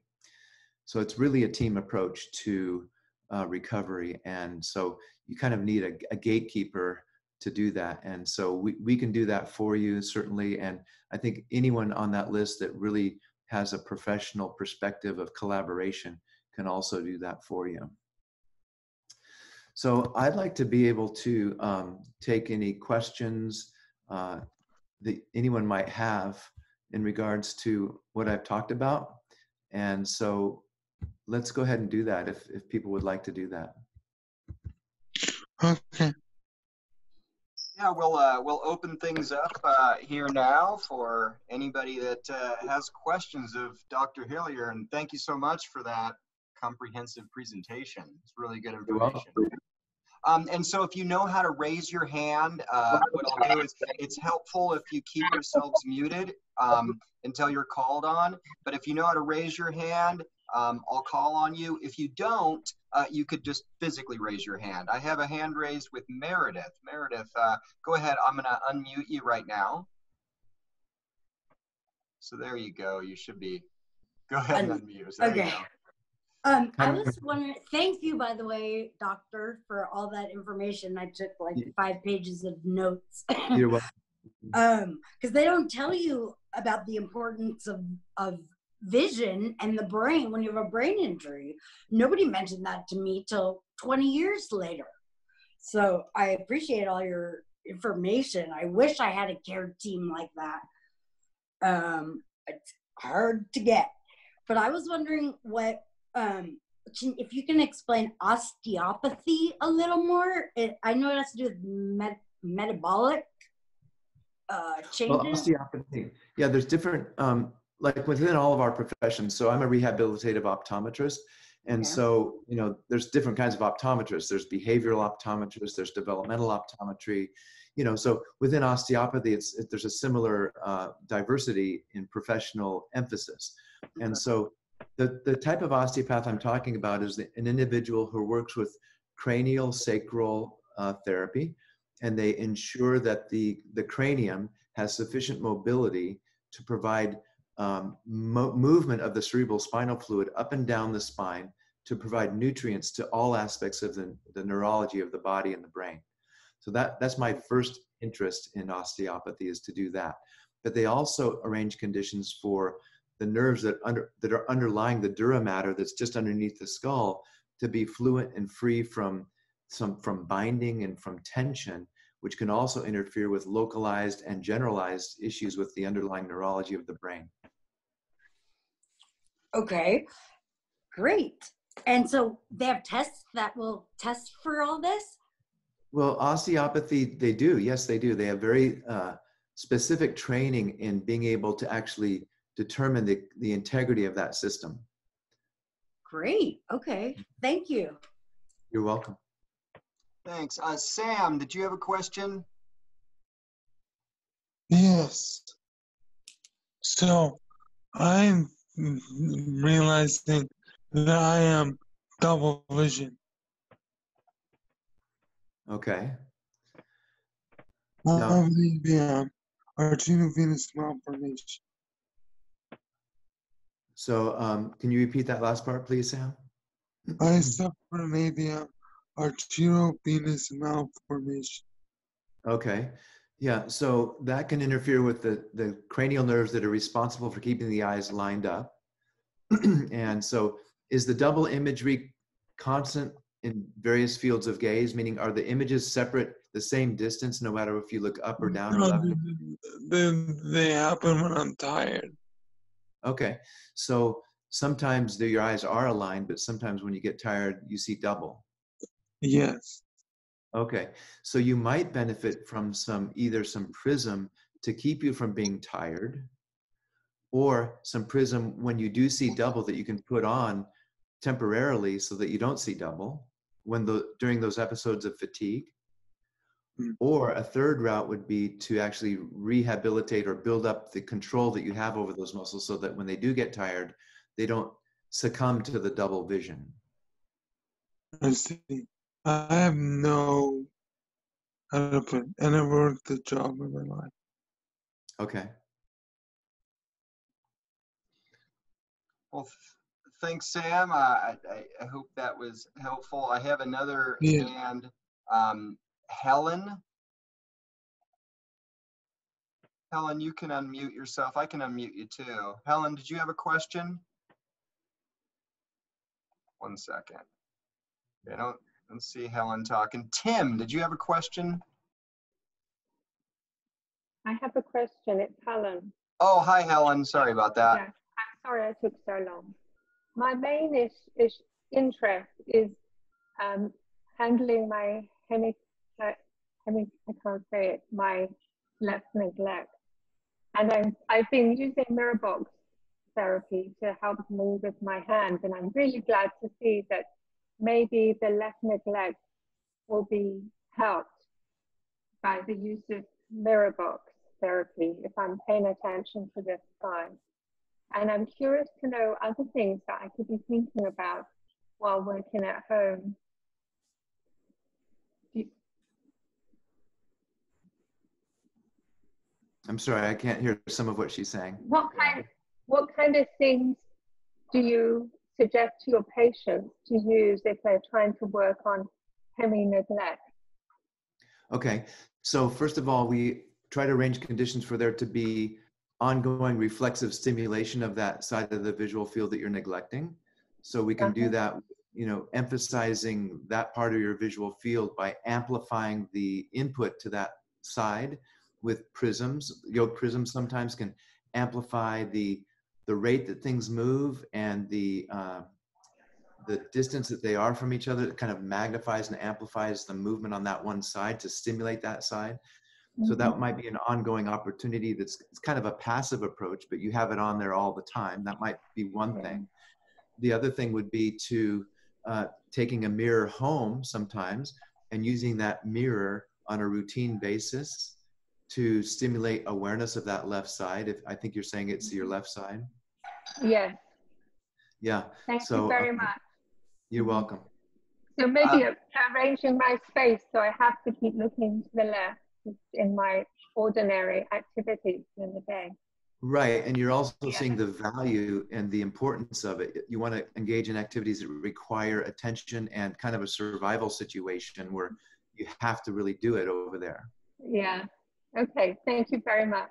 So it's really a team approach to uh, recovery. And so you kind of need a, a, gatekeeper to do that. And so we, we can do that for you, certainly. And I think anyone on that list that really has a professional perspective of collaboration can also do that for you. So I'd like to be able to um, take any questions uh, that anyone might have in regards to what I've talked about. And so let's go ahead and do that if, if people would like to do that. Okay. Yeah, we'll uh, we'll open things up uh, here now for anybody that uh, has questions of Dr. Hillier, and thank you so much for that comprehensive presentation. It's really good information. Um, and so, if you know how to raise your hand, uh, what I'll do is it's helpful if you keep yourselves muted um, until you're called on. But if you know how to raise your hand, um, I'll call on you. If you don't, uh, you could just physically raise your hand. I have a hand raised with Meredith. Meredith, uh, go ahead. I'm going to unmute you right now. So there you go. You should be. Go ahead and unmute. There okay. Um, I was wondering, thank you, by the way, doctor, for all that information. I took like five pages of notes. You're welcome. um, because they don't tell you about the importance of, of vision and the brain when you have a brain injury. Nobody mentioned that to me till 20 years later. So I appreciate all your information. I wish I had a care team like that. Um, it's hard to get. But I was wondering what um, if you can explain osteopathy a little more. It, I know it has to do with met, metabolic uh, changes. Well, osteopathy. Yeah, there's different um, like within all of our professions so i'm a rehabilitative optometrist and so you know there's different kinds of optometrists there's behavioral optometrists there's developmental optometry you know so within osteopathy it's it, there's a similar uh, diversity in professional emphasis and so the, the type of osteopath i'm talking about is an individual who works with cranial sacral uh, therapy and they ensure that the the cranium has sufficient mobility to provide um, mo- movement of the cerebral spinal fluid up and down the spine to provide nutrients to all aspects of the, the neurology of the body and the brain. So that, that's my first interest in osteopathy is to do that. But they also arrange conditions for the nerves that under that are underlying the dura mater that's just underneath the skull to be fluent and free from some from binding and from tension which can also interfere with localized and generalized issues with the underlying neurology of the brain Okay, great. And so they have tests that will test for all this? Well, osteopathy, they do. Yes, they do. They have very uh, specific training in being able to actually determine the, the integrity of that system. Great. Okay. Thank you. You're welcome. Thanks. Uh, Sam, did you have a question? Yes. So I'm realizing that I am double vision. Okay. I No. have the um, arteriovenous malformation. So um, can you repeat that last part, please, Sam? I suffer an AVM, arteriovenous malformation. Okay. Yeah, so that can interfere with the, the cranial nerves that are responsible for keeping the eyes lined up. and so is the double imagery constant in various fields of gaze, meaning are the images separate the same distance no matter if you look up or down or No, left? they, they happen when I'm tired. Okay, so sometimes the, your eyes are aligned, but sometimes when you get tired, you see double. Yes. Okay, so you might benefit from some either some prism to keep you from being tired, or some prism when you do see double that you can put on temporarily so that you don't see double when the during those episodes of fatigue. Hmm. Or a third route would be to actually rehabilitate or build up the control that you have over those muscles so that when they do get tired, they don't succumb to the double vision. I see. I have no, how to put I never worked a job in my life. Okay. Well, thanks, Sam. Uh, I, I, I hope that was helpful. I have another Yeah. hand. Um, Helen. Helen, you can unmute yourself. I can unmute you too. Helen, did you have a question? One second. I don't, don't see Helen talking. Tim, did you have a question? I have a question. It's Helen. Oh, hi, Helen. Sorry about that. Yeah. I'm sorry I took so long. My main is, is interest is um, handling my hemi, uh, hemi, I can't say it, my left neglect. And I'm, I've been using mirror box therapy to help me with my hands. And I'm really glad to see that maybe the left neglect will be helped by the use of mirror box therapy if I'm paying attention to this sign. And I'm curious to know other things that I could be thinking about while working at home. I'm sorry, I can't hear some of what she's saying. What kind, what kind of things do you suggest to your patients to use if they're trying to work on hemi neglect? Okay, so first of all, we try to arrange conditions for there to be ongoing reflexive stimulation of that side of the visual field that you're neglecting. So we can do uh-huh. that, you know, emphasizing that part of your visual field by amplifying the input to that side with prisms. Yoke prisms sometimes can amplify the the rate that things move and the uh, the distance that they are from each other. It kind of magnifies and amplifies the movement on that one side to stimulate that side. So that might be an ongoing opportunity that's it's kind of a passive approach, but you have it on there all the time. That might be one thing. The other thing would be to uh, taking a mirror home sometimes and using that mirror on a routine basis to stimulate awareness of that left side. If I think you're saying it's your left side. Yes, Yeah, thank So, you very uh, much. you're welcome. So maybe arranging my space so I have to keep looking to the left in my ordinary activities in the day. Right, and you're also Yeah. seeing the value and the importance of it. You want to engage in activities that require attention and kind of a survival situation where you have to really do it over there. Yeah. Okay. Thank you very much.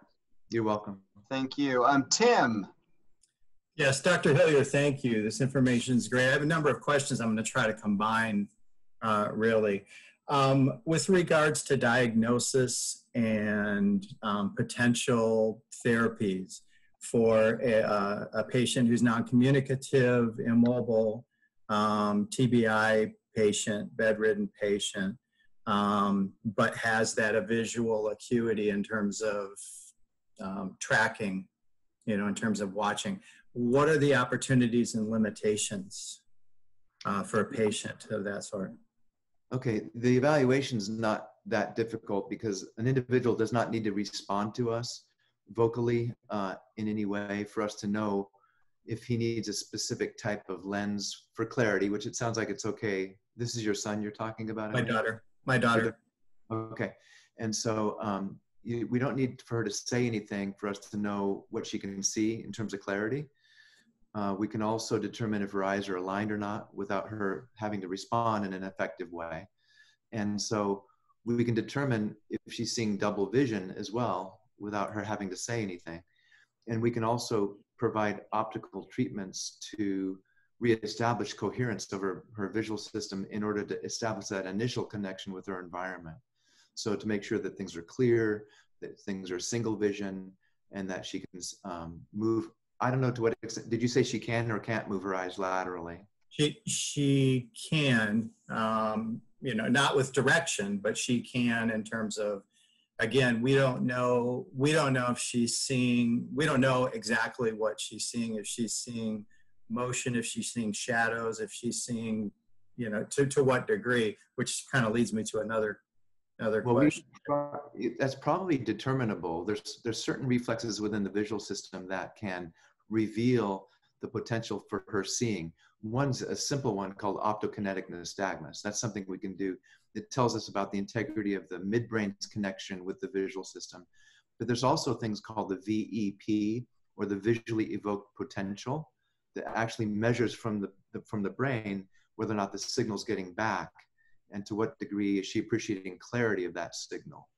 You're welcome. Thank you. Um, Tim, Yes, Dr. Hillier, thank you. This information is great. I have a number of questions I'm going to try to combine, uh, really. Um, with regards to diagnosis and um, potential therapies for a, uh, a patient who's non-communicative, immobile, um, TBI patient, bedridden patient, um, but has that a visual acuity in terms of um, tracking, you know, in terms of watching. What are the opportunities and limitations uh, for a patient of that sort? Okay, the evaluation is not that difficult because an individual does not need to respond to us vocally uh, in any way for us to know if he needs a specific type of lens for clarity, which it sounds like it's okay. This is your son you're talking about? My daughter. My daughter. Okay. And so um, you, we don't need for her to say anything for us to know what she can see in terms of clarity. Uh, we can also determine if her eyes are aligned or not without her having to respond in an effective way. And so we can determine if she's seeing double vision as well without her having to say anything. And we can also provide optical treatments to reestablish coherence of her, her visual system in order to establish that initial connection with her environment. So to make sure that things are clear, that things are single vision, and that she can um, move. I don't know to what extent. Did you say she can or can't move her eyes laterally? She she can, um, you know, not with direction, but she can in terms of. Again, we don't know. We don't know if she's seeing. We don't know exactly what she's seeing. If she's seeing motion, if she's seeing shadows, if she's seeing, you know, to to what degree. Which kind of leads me to another another Well, we, question. that's probably determinable. There's there's certain reflexes within the visual system that can reveal the potential for her seeing. One's a simple one called optokinetic nystagmus. That's something we can do. It tells us about the integrity of the midbrain's connection with the visual system. But there's also things called the VEP, or the visually evoked potential, that actually measures from the, the from the brain whether or not the signal's getting back and to what degree is she appreciating clarity of that signal.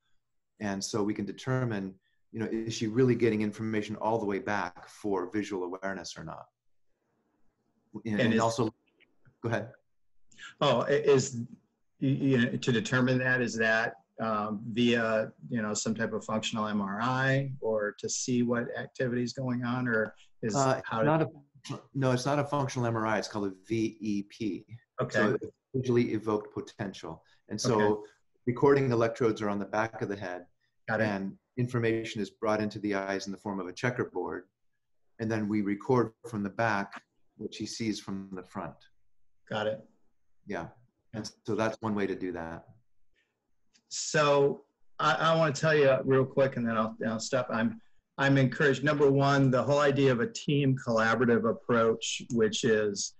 And so we can determine you know is she really getting information all the way back for visual awareness or not? And, And is- also go ahead. Oh, is, you- know, to determine that, is that um, via, you know, some type of functional MRI or to see what activity is going on or is uh, how not to, no it's not a functional mri it's called a vep okay, so visually evoked potential. And so Okay. recording electrodes are on the back of the head got it. and information is brought into the eyes in the form of a checkerboard. And then we record from the back what she sees from the front. Got it. yeah. And so that's one way to do that. So I, I want to tell you real quick and then I'll, I'll stop. I'm, I'm encouraged. Number one, the whole idea of a team collaborative approach, which is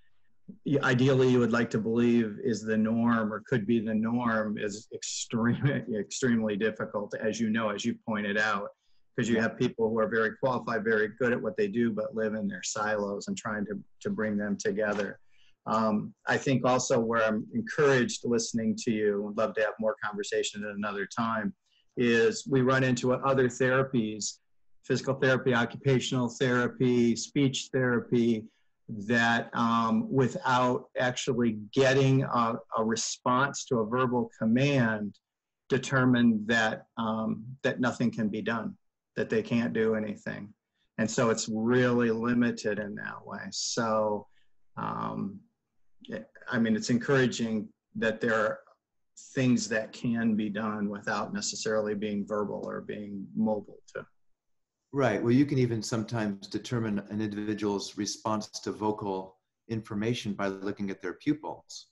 ideally you would like to believe is the norm or could be the norm is extremely, extremely difficult, as you know, as you pointed out, because you have people who are very qualified, very good at what they do, but live in their silos and trying to, to bring them together. Um, I think also where I'm encouraged listening to you, would love to have more conversation at another time, is we run into other therapies, physical therapy, occupational therapy, speech therapy, that um, without actually getting a, a response to a verbal command, determine that um, that nothing can be done, that they can't do anything, and so it's really limited in that way. So. Um, I mean, it's encouraging that there are things that can be done without necessarily being verbal or being mobile too. Right. Well you can even sometimes determine an individual's response to vocal information by looking at their pupils.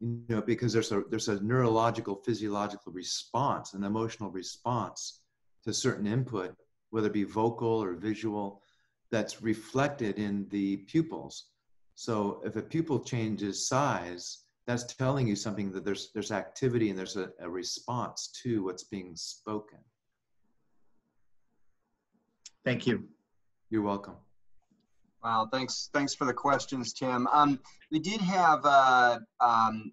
You know because there's a there's a neurological physiological response an emotional response to certain input whether it be vocal or visual that's reflected in the pupils. So if a pupil changes size, that's telling you something that there's there's activity and there's a, a response to what's being spoken. Thank you. You're welcome. Wow, thanks, thanks for the questions, Tim. Um, we did have uh, um,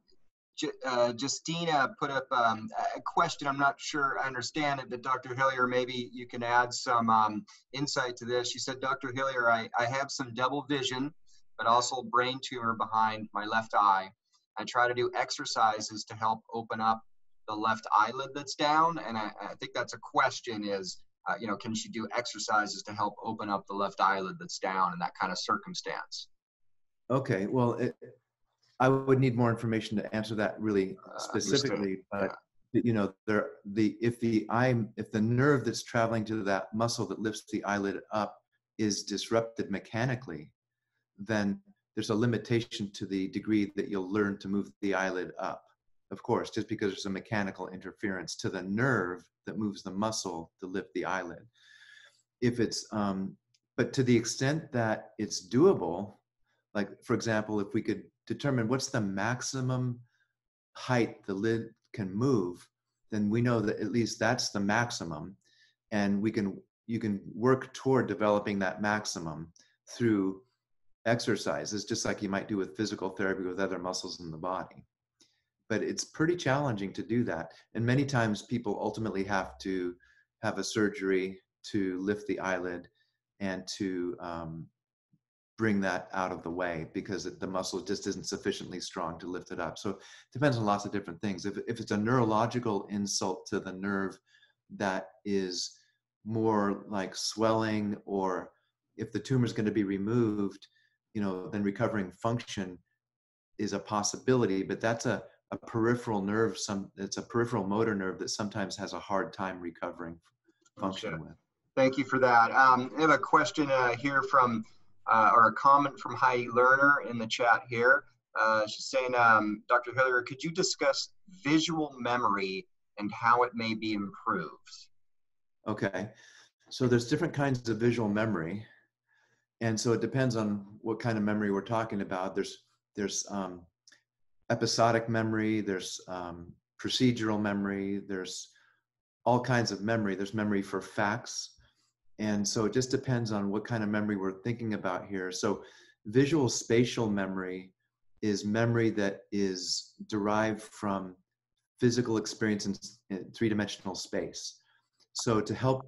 Ju- uh, Justina put up um, a question. I'm not sure I understand it, but Dr. Hillier, maybe you can add some um, insight to this. She said, Dr. Hillier, I, I have some double vision, but also brain tumor behind my left eye. I try to do exercises to help open up the left eyelid that's down. And I, I think that's a question is, uh, you know, can she do exercises to help open up the left eyelid that's down in that kind of circumstance? Okay, well, it, I would need more information to answer that really Uh, specifically, understood. but you know, there the if the eye if the nerve that's traveling to that muscle that lifts the eyelid up is disrupted mechanically, then there's a limitation to the degree that you'll learn to move the eyelid up. Of course, just because there's a mechanical interference to the nerve that moves the muscle to lift the eyelid. If it's, um, but to the extent that it's doable, like for example, if we could determine what's the maximum height the lid can move, then we know that at least that's the maximum, and we can you can work toward developing that maximum through exercises, just like you might do with physical therapy with other muscles in the body. But it's pretty challenging to do that. And many times people ultimately have to have a surgery to lift the eyelid and to um, bring that out of the way because the muscle just isn't sufficiently strong to lift it up. So it depends on lots of different things. If, if it's a neurological insult to the nerve that is more like swelling or if the tumor is going to be removed, you know, then recovering function is a possibility, but that's a, a peripheral nerve. Some it's a peripheral motor nerve that sometimes has a hard time recovering function Gotcha. with. Thank you for that. Um, I have a question uh, here from, uh, or a comment from Heidi Lerner in the chat here. Uh, she's saying, um, Dr. Hillier, could you discuss visual memory and how it may be improved? Okay, so there's different kinds of visual memory, and so it depends on what kind of memory we're talking about. There's there's um, episodic memory, there's um, procedural memory, there's all kinds of memory. There's memory for facts, and so it just depends on what kind of memory we're thinking about here. So visual spatial memory is memory that is derived from physical experience in, in three-dimensional space. So to help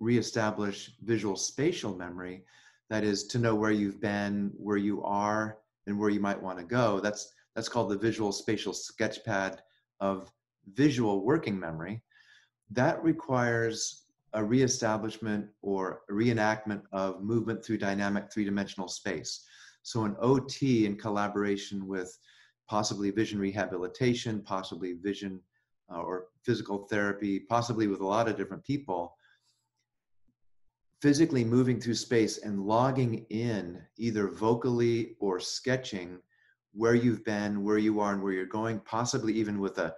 reestablish visual spatial memory, that is to know where you've been, where you are, and where you might want to go. That's that's called the visual spatial sketchpad of visual working memory. That requires a reestablishment or reenactment of movement through dynamic three-dimensional space. So an OT in collaboration with possibly vision rehabilitation, possibly vision uh, or physical therapy, possibly with a lot of different people, physically moving through space and logging in either vocally or sketching where you've been, where you are, and where you're going, possibly even with a,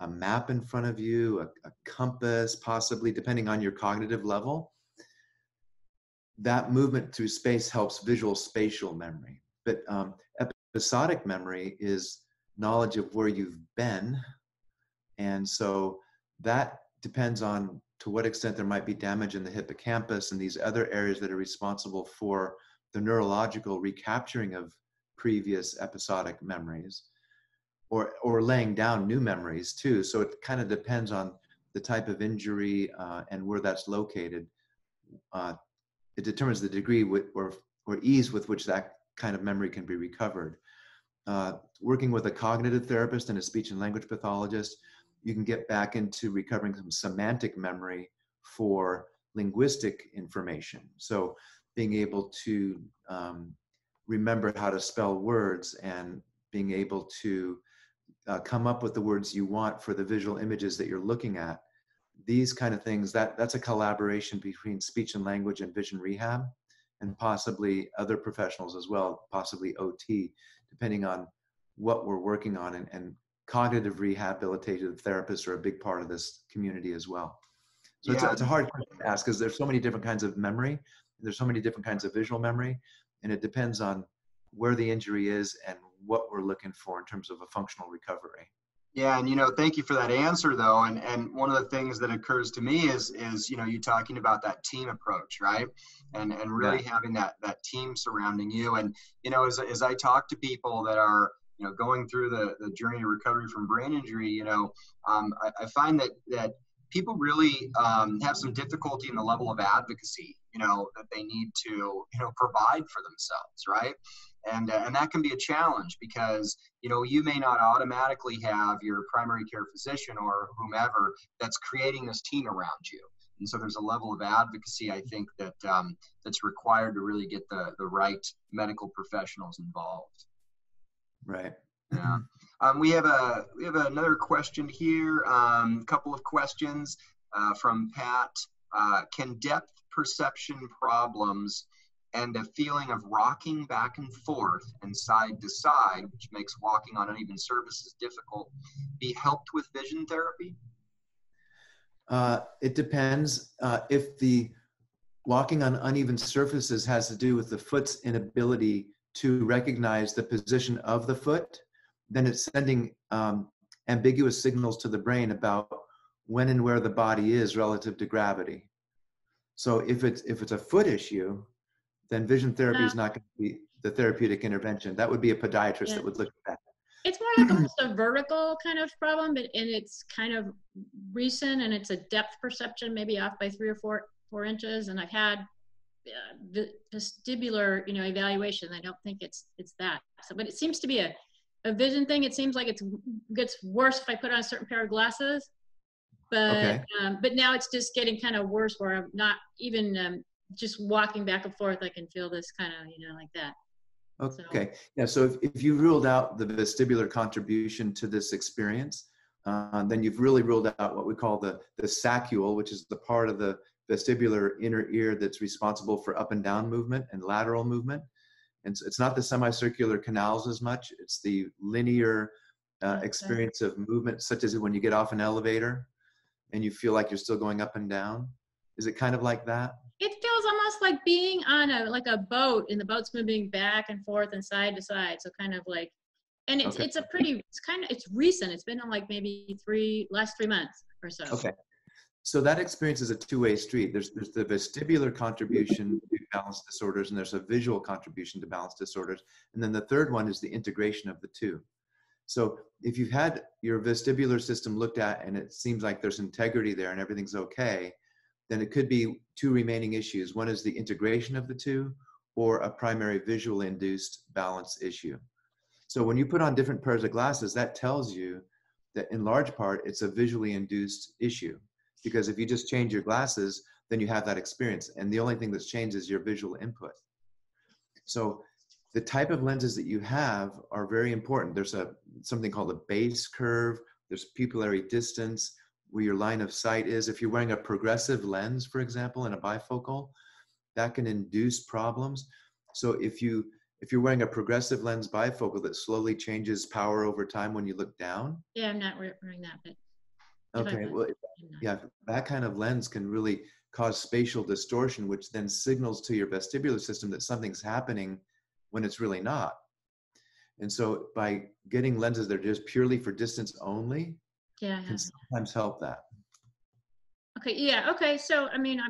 a map in front of you, a, a compass, possibly depending on your cognitive level. That movement through space helps visual spatial memory. But um, episodic memory is knowledge of where you've been. And so that depends on to what extent there might be damage in the hippocampus and these other areas that are responsible for the neurological recapturing of previous episodic memories or or laying down new memories too. So it kind of depends on the type of injury uh, and where that's located. Uh, it determines the degree with, or or ease with which that kind of memory can be recovered. Uh, working with a cognitive therapist and a speech and language pathologist you can get back into recovering some semantic memory for linguistic information. So being able to um, remember how to spell words and being able to uh, come up with the words you want for the visual images that you're looking at. These kind of things, that, that's a collaboration between speech and language and vision rehab and possibly other professionals as well, possibly OT, depending on what we're working on and, and cognitive rehabilitative therapists are a big part of this community as well. So it's, a, it's a hard question to ask because there's so many different kinds of memory. There's so many different kinds of visual memory, and it depends on where the injury is and what we're looking for in terms of a functional recovery. Yeah, and you know, thank you for that answer though. And and one of the things that occurs to me is is you know you talking about that team approach, right? And and really having that that team surrounding you. And you know, as as I talk to people that are you know, going through the, the journey of recovery from brain injury, you know, um, I, I find that, that people really um, have some difficulty in the level of advocacy, you know, that they need to, you know, provide for themselves, right? And, uh, and that can be a challenge because, you know, you may not automatically have your primary care physician or whomever that's creating this team around you. And so there's a level of advocacy, I think, that um, that's required to really get the, the right medical professionals involved. Right. Yeah. Um, we have a we have another question here. A um, couple of questions uh, from Pat. Uh, can depth perception problems and a feeling of rocking back and forth and side to side, which makes walking on uneven surfaces difficult, be helped with vision therapy? Uh, it depends. Uh, if the walking on uneven surfaces has to do with the foot's inability to recognize the position of the foot, then it's sending um, ambiguous signals to the brain about when and where the body is relative to gravity. So if it's if it's a foot issue, then vision therapy is not going to be the therapeutic intervention. That would be a podiatrist Yeah. that would look at that. It's more like almost a vertical kind of problem, but and it's kind of recent and it's a depth perception, maybe off by three or four four inches. And I've had uh, vestibular, you know, evaluation. I don't think it's it's that. So, but it seems to be a a vision thing. It seems like it's gets worse if I put on a certain pair of glasses. But Okay. um, but now it's just getting kind of worse where I'm not even um, just walking back and forth. I can feel this kind of you know like that. Okay. Yeah. So if, if you ruled out the vestibular contribution to this experience, uh, then you've really ruled out what we call the, the saccule, which is the part of the vestibular inner ear that's responsible for up and down movement and lateral movement. And so it's not the semicircular canals as much, it's the linear uh, experience of movement, such as when you get off an elevator and you feel like you're still going up and down. Is it kind of like that? It feels almost like being on a like a boat, and the boat's moving back and forth and side to side. So kind of like, and it's Okay. it's a pretty it's kind of it's recent. It's been like maybe three last three months or so. Okay. So that experience is a two-way street. There's there's the vestibular contribution to balance disorders, and there's a visual contribution to balance disorders, and then the third one is the integration of the two. So if you've had your vestibular system looked at and it seems like there's integrity there and everything's okay, then it could be two remaining issues. One is the integration of the two, or a primary visual induced balance issue. So when you put on different pairs of glasses, that tells you that in large part it's a visually induced issue because if you just change your glasses then you have that experience and the only thing that's changed is your visual input so the type of lenses that you have are very important. There's a something called a base curve. There's pupillary distance where your line of sight is. If you're wearing a progressive lens for example in a bifocal that can induce problems. So if you if you're wearing a progressive lens bifocal that slowly changes power over time when you look down. Yeah, I'm not wearing that, but okay well yeah, that kind of lens can really cause spatial distortion, which then signals to your vestibular system that something's happening when it's really not. And so by getting lenses that are just purely for distance only yeah. Can sometimes help that. Okay, yeah, okay. So I mean, I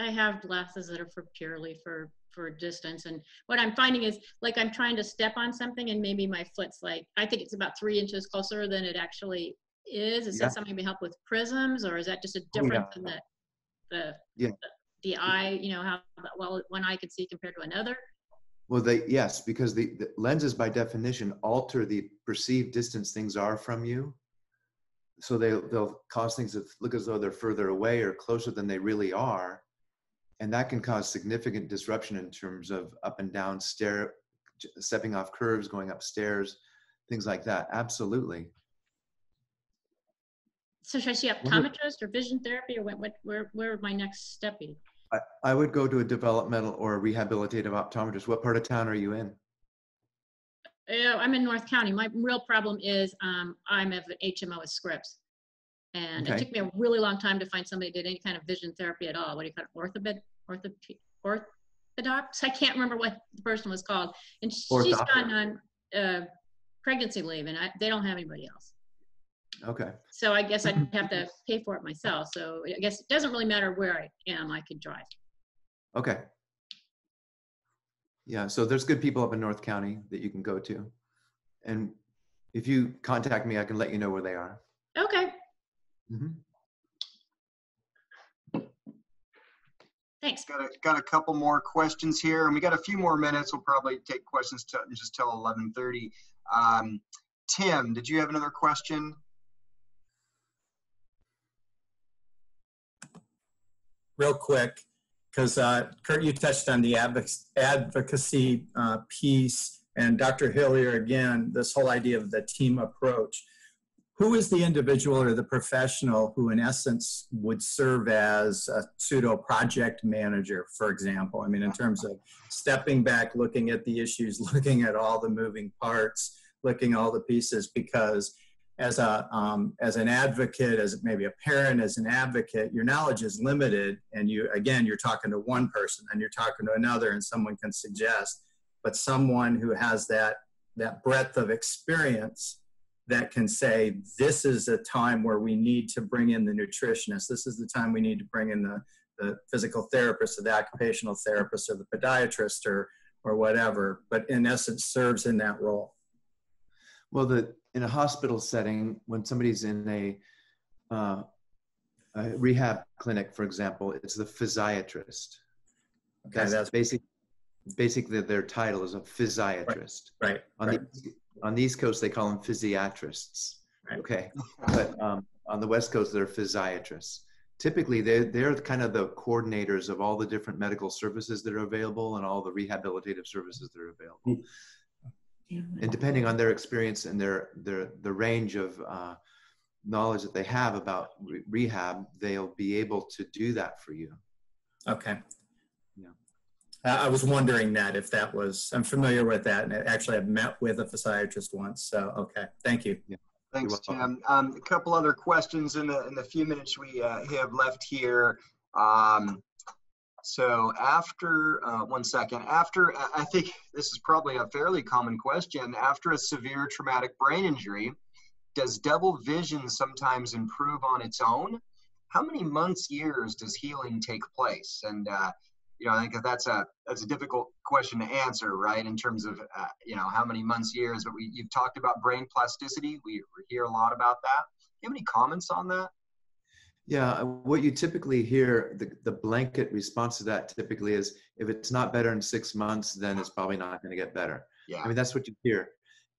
I have glasses that are for purely for for distance, and what I'm finding is like I'm trying to step on something, and maybe my foot's like I think it's about three inches closer than it actually is. Is Yeah. that something to help with prisms, or is that just a Oh, yeah. difference in the the Yeah. the, the eye? You know how well one eye can see compared to another. Well, they yes, because the, the lenses by definition alter the perceived distance things are from you. So they they'll cause things that look as though they're further away or closer than they really are, and that can cause significant disruption in terms of up and down stair, stepping off curves, going upstairs, things like that. Absolutely. So should I see optometrist or vision therapy, or what? What? Where? Where would my next step be? I, I would go to a developmental or a rehabilitative optometrist. What part of town are you in? Yeah, I'm in North County. My real problem is um, I'm of an HMO with Scripps. And it took me a really long time to find somebody did any kind of vision therapy at all. What do you call it? Orthoped, orthop, orthodox? I can't remember what the person was called. And she's gone on uh, pregnancy leave and I, they don't have anybody else. Okay. So I guess I'd have to pay for it myself. So I guess it doesn't really matter where I am. I could drive. Okay. Yeah, so there's good people up in North County that you can go to. And if you contact me, I can let you know where they are. Okay, Mhm. thanks. Got a, got a couple more questions here, and we got a few more minutes. We'll probably take questions to, just till 11:30. Um, Tim, did you have another question? Real quick, because uh, Kurt, you touched on the advocacy uh, piece, and Dr. Hillier again, this whole idea of the team approach. Who is the individual or the professional who, in essence, would serve as a pseudo project manager, for example? I mean, in terms of stepping back, looking at the issues, looking at all the moving parts, looking all the pieces, because as a um, as an advocate, as maybe a parent, as an advocate, your knowledge is limited, and you again you're talking to one person, and you're talking to another, and someone can suggest, but someone who has that that breadth of experience that can say this is a time where we need to bring in the nutritionist, this is the time we need to bring in the the physical therapist or the occupational therapist or the podiatrist or or whatever, but in essence serves in that role. Well, the in a hospital setting, when somebody's in a, uh, a rehab clinic, for example, it's the physiatrist. Okay, That's, that's basic. Basically, their title is a physiatrist. right. right On right. the on the East Coast, they call them physiatrists. Right. Okay, but um, on the West Coast, they're physiatrists. Typically, they're they're kind of the coordinators of all the different medical services that are available and all the rehabilitative services that are available. And depending on their experience and their their the range of uh, knowledge that they have about re- rehab, they'll be able to do that for you. Okay. Yeah. I I was wondering that if that was, I'm familiar with that, and actually I've met with a physiatrist once, so, okay, thank you. Thanks, You're. Tim. Um, a couple other questions in the in the few minutes we uh, have left here. Um, so after uh, one second, after I think this is probably a fairly common question. After a severe traumatic brain injury, does double vision sometimes improve on its own? How many months, years does healing take place? And uh, you know, I think that's a that's a difficult question to answer, right? In terms of uh, you know how many months, years. But we you've talked about brain plasticity. We, we hear a lot about that. Do you have any comments on that? Yeah, uh, what you typically hear, the, the blanket response to that typically is if it's not better in six months, then it's probably not going to get better. Yeah. I mean, that's what you hear.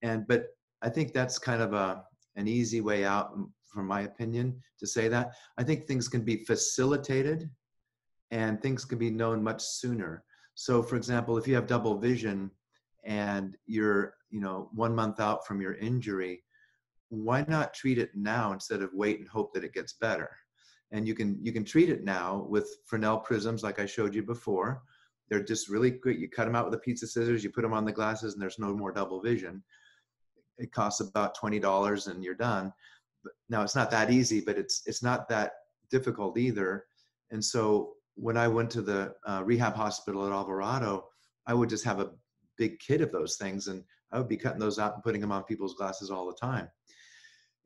And, but I think that's kind of a, an easy way out, from my opinion, to say that. I think things can be facilitated and things can be known much sooner. So, for example, if you have double vision and you're, you know, one month out from your injury, why not treat it now instead of wait and hope that it gets better? And you can you can treat it now with Fresnel prisms like I showed you before. They're just really quick. You cut them out with a pizza scissors, you put them on the glasses, and there's no more double vision. It costs about twenty dollars, and you're done. Now it's not that easy, but it's it's not that difficult either. And so when I went to the uh, rehab hospital at Alvarado, I would just have a big kit of those things, and I would be cutting those out and putting them on people's glasses all the time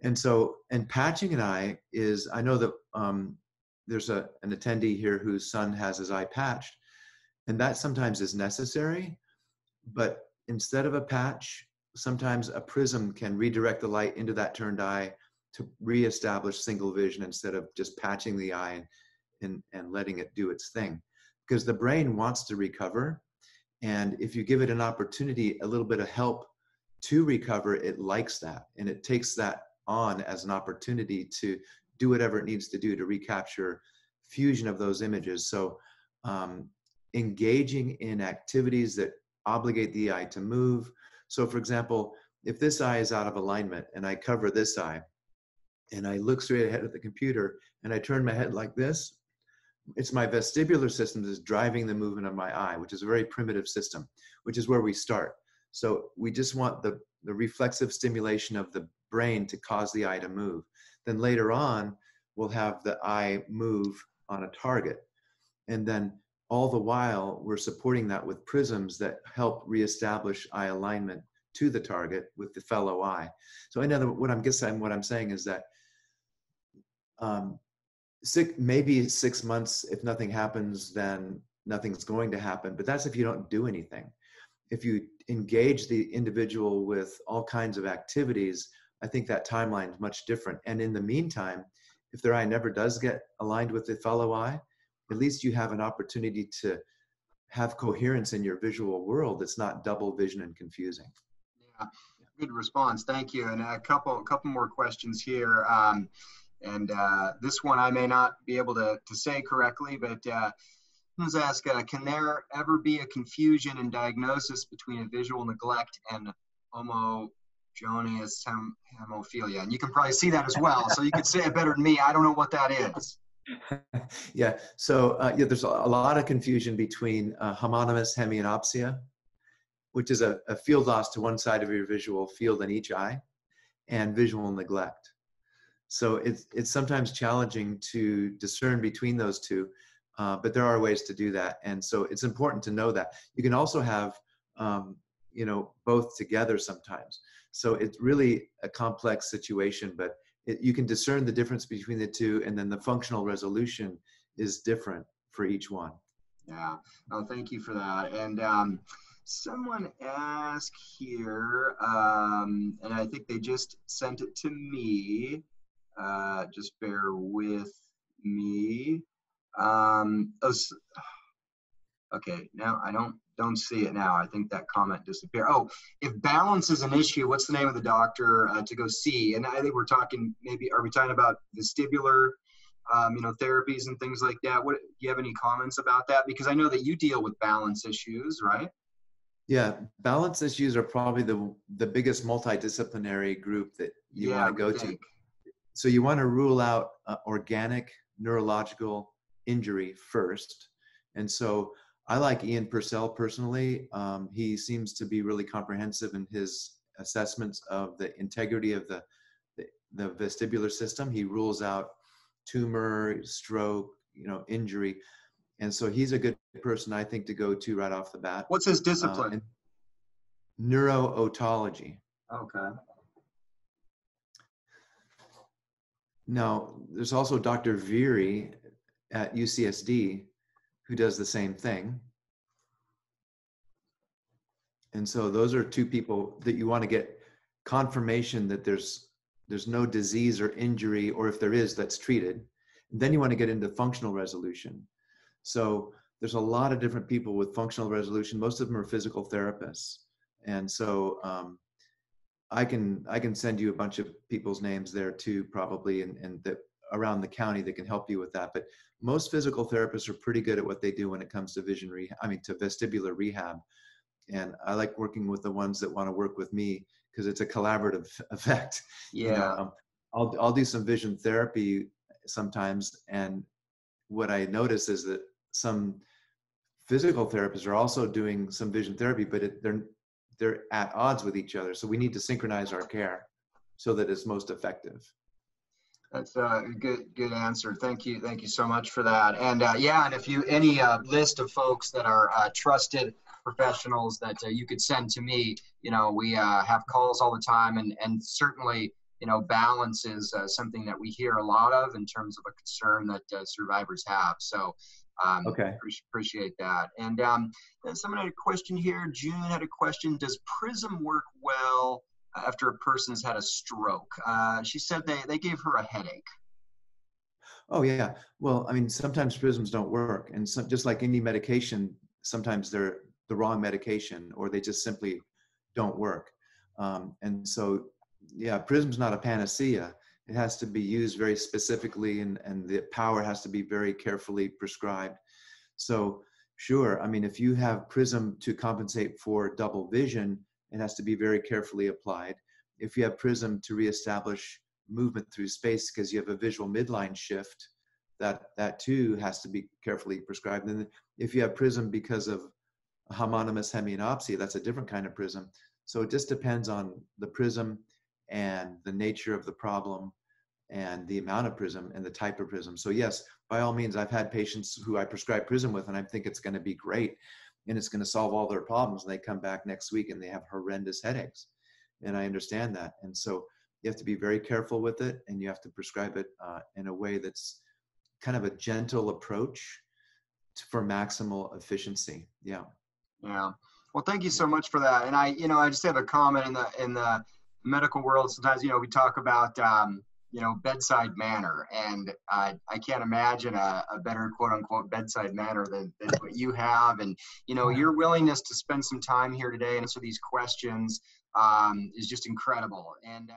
and so and patching an eye is i know that um, there's a, an attendee here whose son has his eye patched and that sometimes is necessary but instead of a patch sometimes a prism can redirect the light into that turned eye to reestablish single vision instead of just patching the eye and, and, and letting it do its thing. Because the brain wants to recover and if you give it an opportunity a little bit of help to recover it likes that and it takes that on as an opportunity to do whatever it needs to do to recapture fusion of those images. So, um, engaging in activities that obligate the eye to move. So, for example, if this eye is out of alignment and I cover this eye and I look straight ahead at the computer and I turn my head like this, it's my vestibular system that's driving the movement of my eye, which is a very primitive system, which is where we start. So we just want the, the reflexive stimulation of the brain to cause the eye to move. Then later on, we'll have the eye move on a target. And then all the while, we're supporting that with prisms that help reestablish eye alignment to the target with the fellow eye. So in other what I'm guessing what I'm saying is that um, six, maybe six months, if nothing happens, then nothing's going to happen. But that's if you don't do anything. If you engage the individual with all kinds of activities, I think that timeline is much different. And in the meantime, if their eye never does get aligned with the fellow eye, at least you have an opportunity to have coherence in your visual world that's not double vision and confusing. Yeah, good response. Thank you. And a couple, a couple more questions here. Um, and uh, this one I may not be able to, to say correctly, but uh, let's ask, uh, can there ever be a confusion in diagnosis between a visual neglect and homogeneous hem- hemophilia? And you can probably see that as well. So you could say it better than me. I don't know what that is. yeah, so uh, yeah, there's a, a lot of confusion between uh, homonymous hemianopsia, which is a, a field loss to one side of your visual field in each eye, and visual neglect. So it's, it's sometimes challenging to discern between those two, uh, but there are ways to do that. And so it's important to know that. You can also have, um, you know, both together sometimes. So it's really a complex situation, but it, you can discern the difference between the two, and then the functional resolution is different for each one. Yeah, no, thank you for that. And um, someone asked here, um, and I think they just sent it to me. Uh, just bear with me. Um, oh, okay, now I don't don't see it now. I think that comment disappeared. Oh, if balance is an issue, what's the name of the doctor uh, to go see? And I think we're talking maybe are we talking about vestibular, um, you know, therapies and things like that? What do you have any comments about that? Because I know that you deal with balance issues, right? Yeah, balance issues are probably the the biggest multidisciplinary group that you yeah, want to go to. So you want to rule out uh, organic neurological injury first. And so I like Ian Purcell personally. Um, he seems to be really comprehensive in his assessments of the integrity of the, the, the vestibular system. He rules out tumor, stroke, you know, injury. And so he's a good person, I think, to go to right off the bat. What's his discipline? Uh, neurootology. Okay. Now, there's also Dr. Viirre at UCSD who does the same thing. And so those are two people that you want to get confirmation that there's there's no disease or injury or if there is that's treated. Then you want to get into functional resolution. So there's a lot of different people with functional resolution. Most of them are physical therapists. And so um, I can I can send you a bunch of people's names there too, probably, and, and that around the county that can help you with that. But most physical therapists are pretty good at what they do when it comes to vision rehab. I mean, to vestibular rehab. And I like working with the ones that want to work with me because it's a collaborative effect. Yeah. You know, um, I'll I'll do some vision therapy sometimes, and what I notice is that some physical therapists are also doing some vision therapy, but it, they're they're at odds with each other. So we need to synchronize our care so that it's most effective. That's a good good answer. Thank you. Thank you so much for that. And uh, yeah, and if you any uh, list of folks that are uh, trusted professionals that uh, you could send to me, you know, we uh, have calls all the time, and and certainly you know balance is uh, something that we hear a lot of in terms of a concern that survivors have. So. Um, okay. Appreciate that. And um, someone had a question here. June had a question. Does Prism work well after a person's had a stroke. Uh, she said they, they gave her a headache. Oh yeah. Well, I mean, sometimes prisms don't work, and just like any medication, sometimes they're the wrong medication, or they just simply don't work. Um, and so, yeah, prism's not a panacea. It has to be used very specifically, and and the power has to be very carefully prescribed. So, sure. I mean, if you have prism to compensate for double vision, it has to be very carefully applied. If you have prism to reestablish movement through space because you have a visual midline shift, that that too has to be carefully prescribed. And if you have prism because of homonymous hemianopsia, that's a different kind of prism. So it just depends on the prism and the nature of the problem and the amount of prism and the type of prism. So yes, by all means, I've had patients who I prescribe prism with, and I think it's going to be great and it's going to solve all their problems. And they come back next week and they have horrendous headaches. And I understand that. And so you have to be very careful with it and you have to prescribe it uh, in a way that's kind of a gentle approach to, for maximal efficiency. Yeah. Yeah. Well, thank you so much for that. And I, you know, I just have a comment in the in the medical world. Sometimes, you know, we talk about, um, you know, bedside manner, and I I can't imagine a, a better quote unquote bedside manner than, than what you have. And you know, your willingness to spend some time here today and answer these questions um, is just incredible. And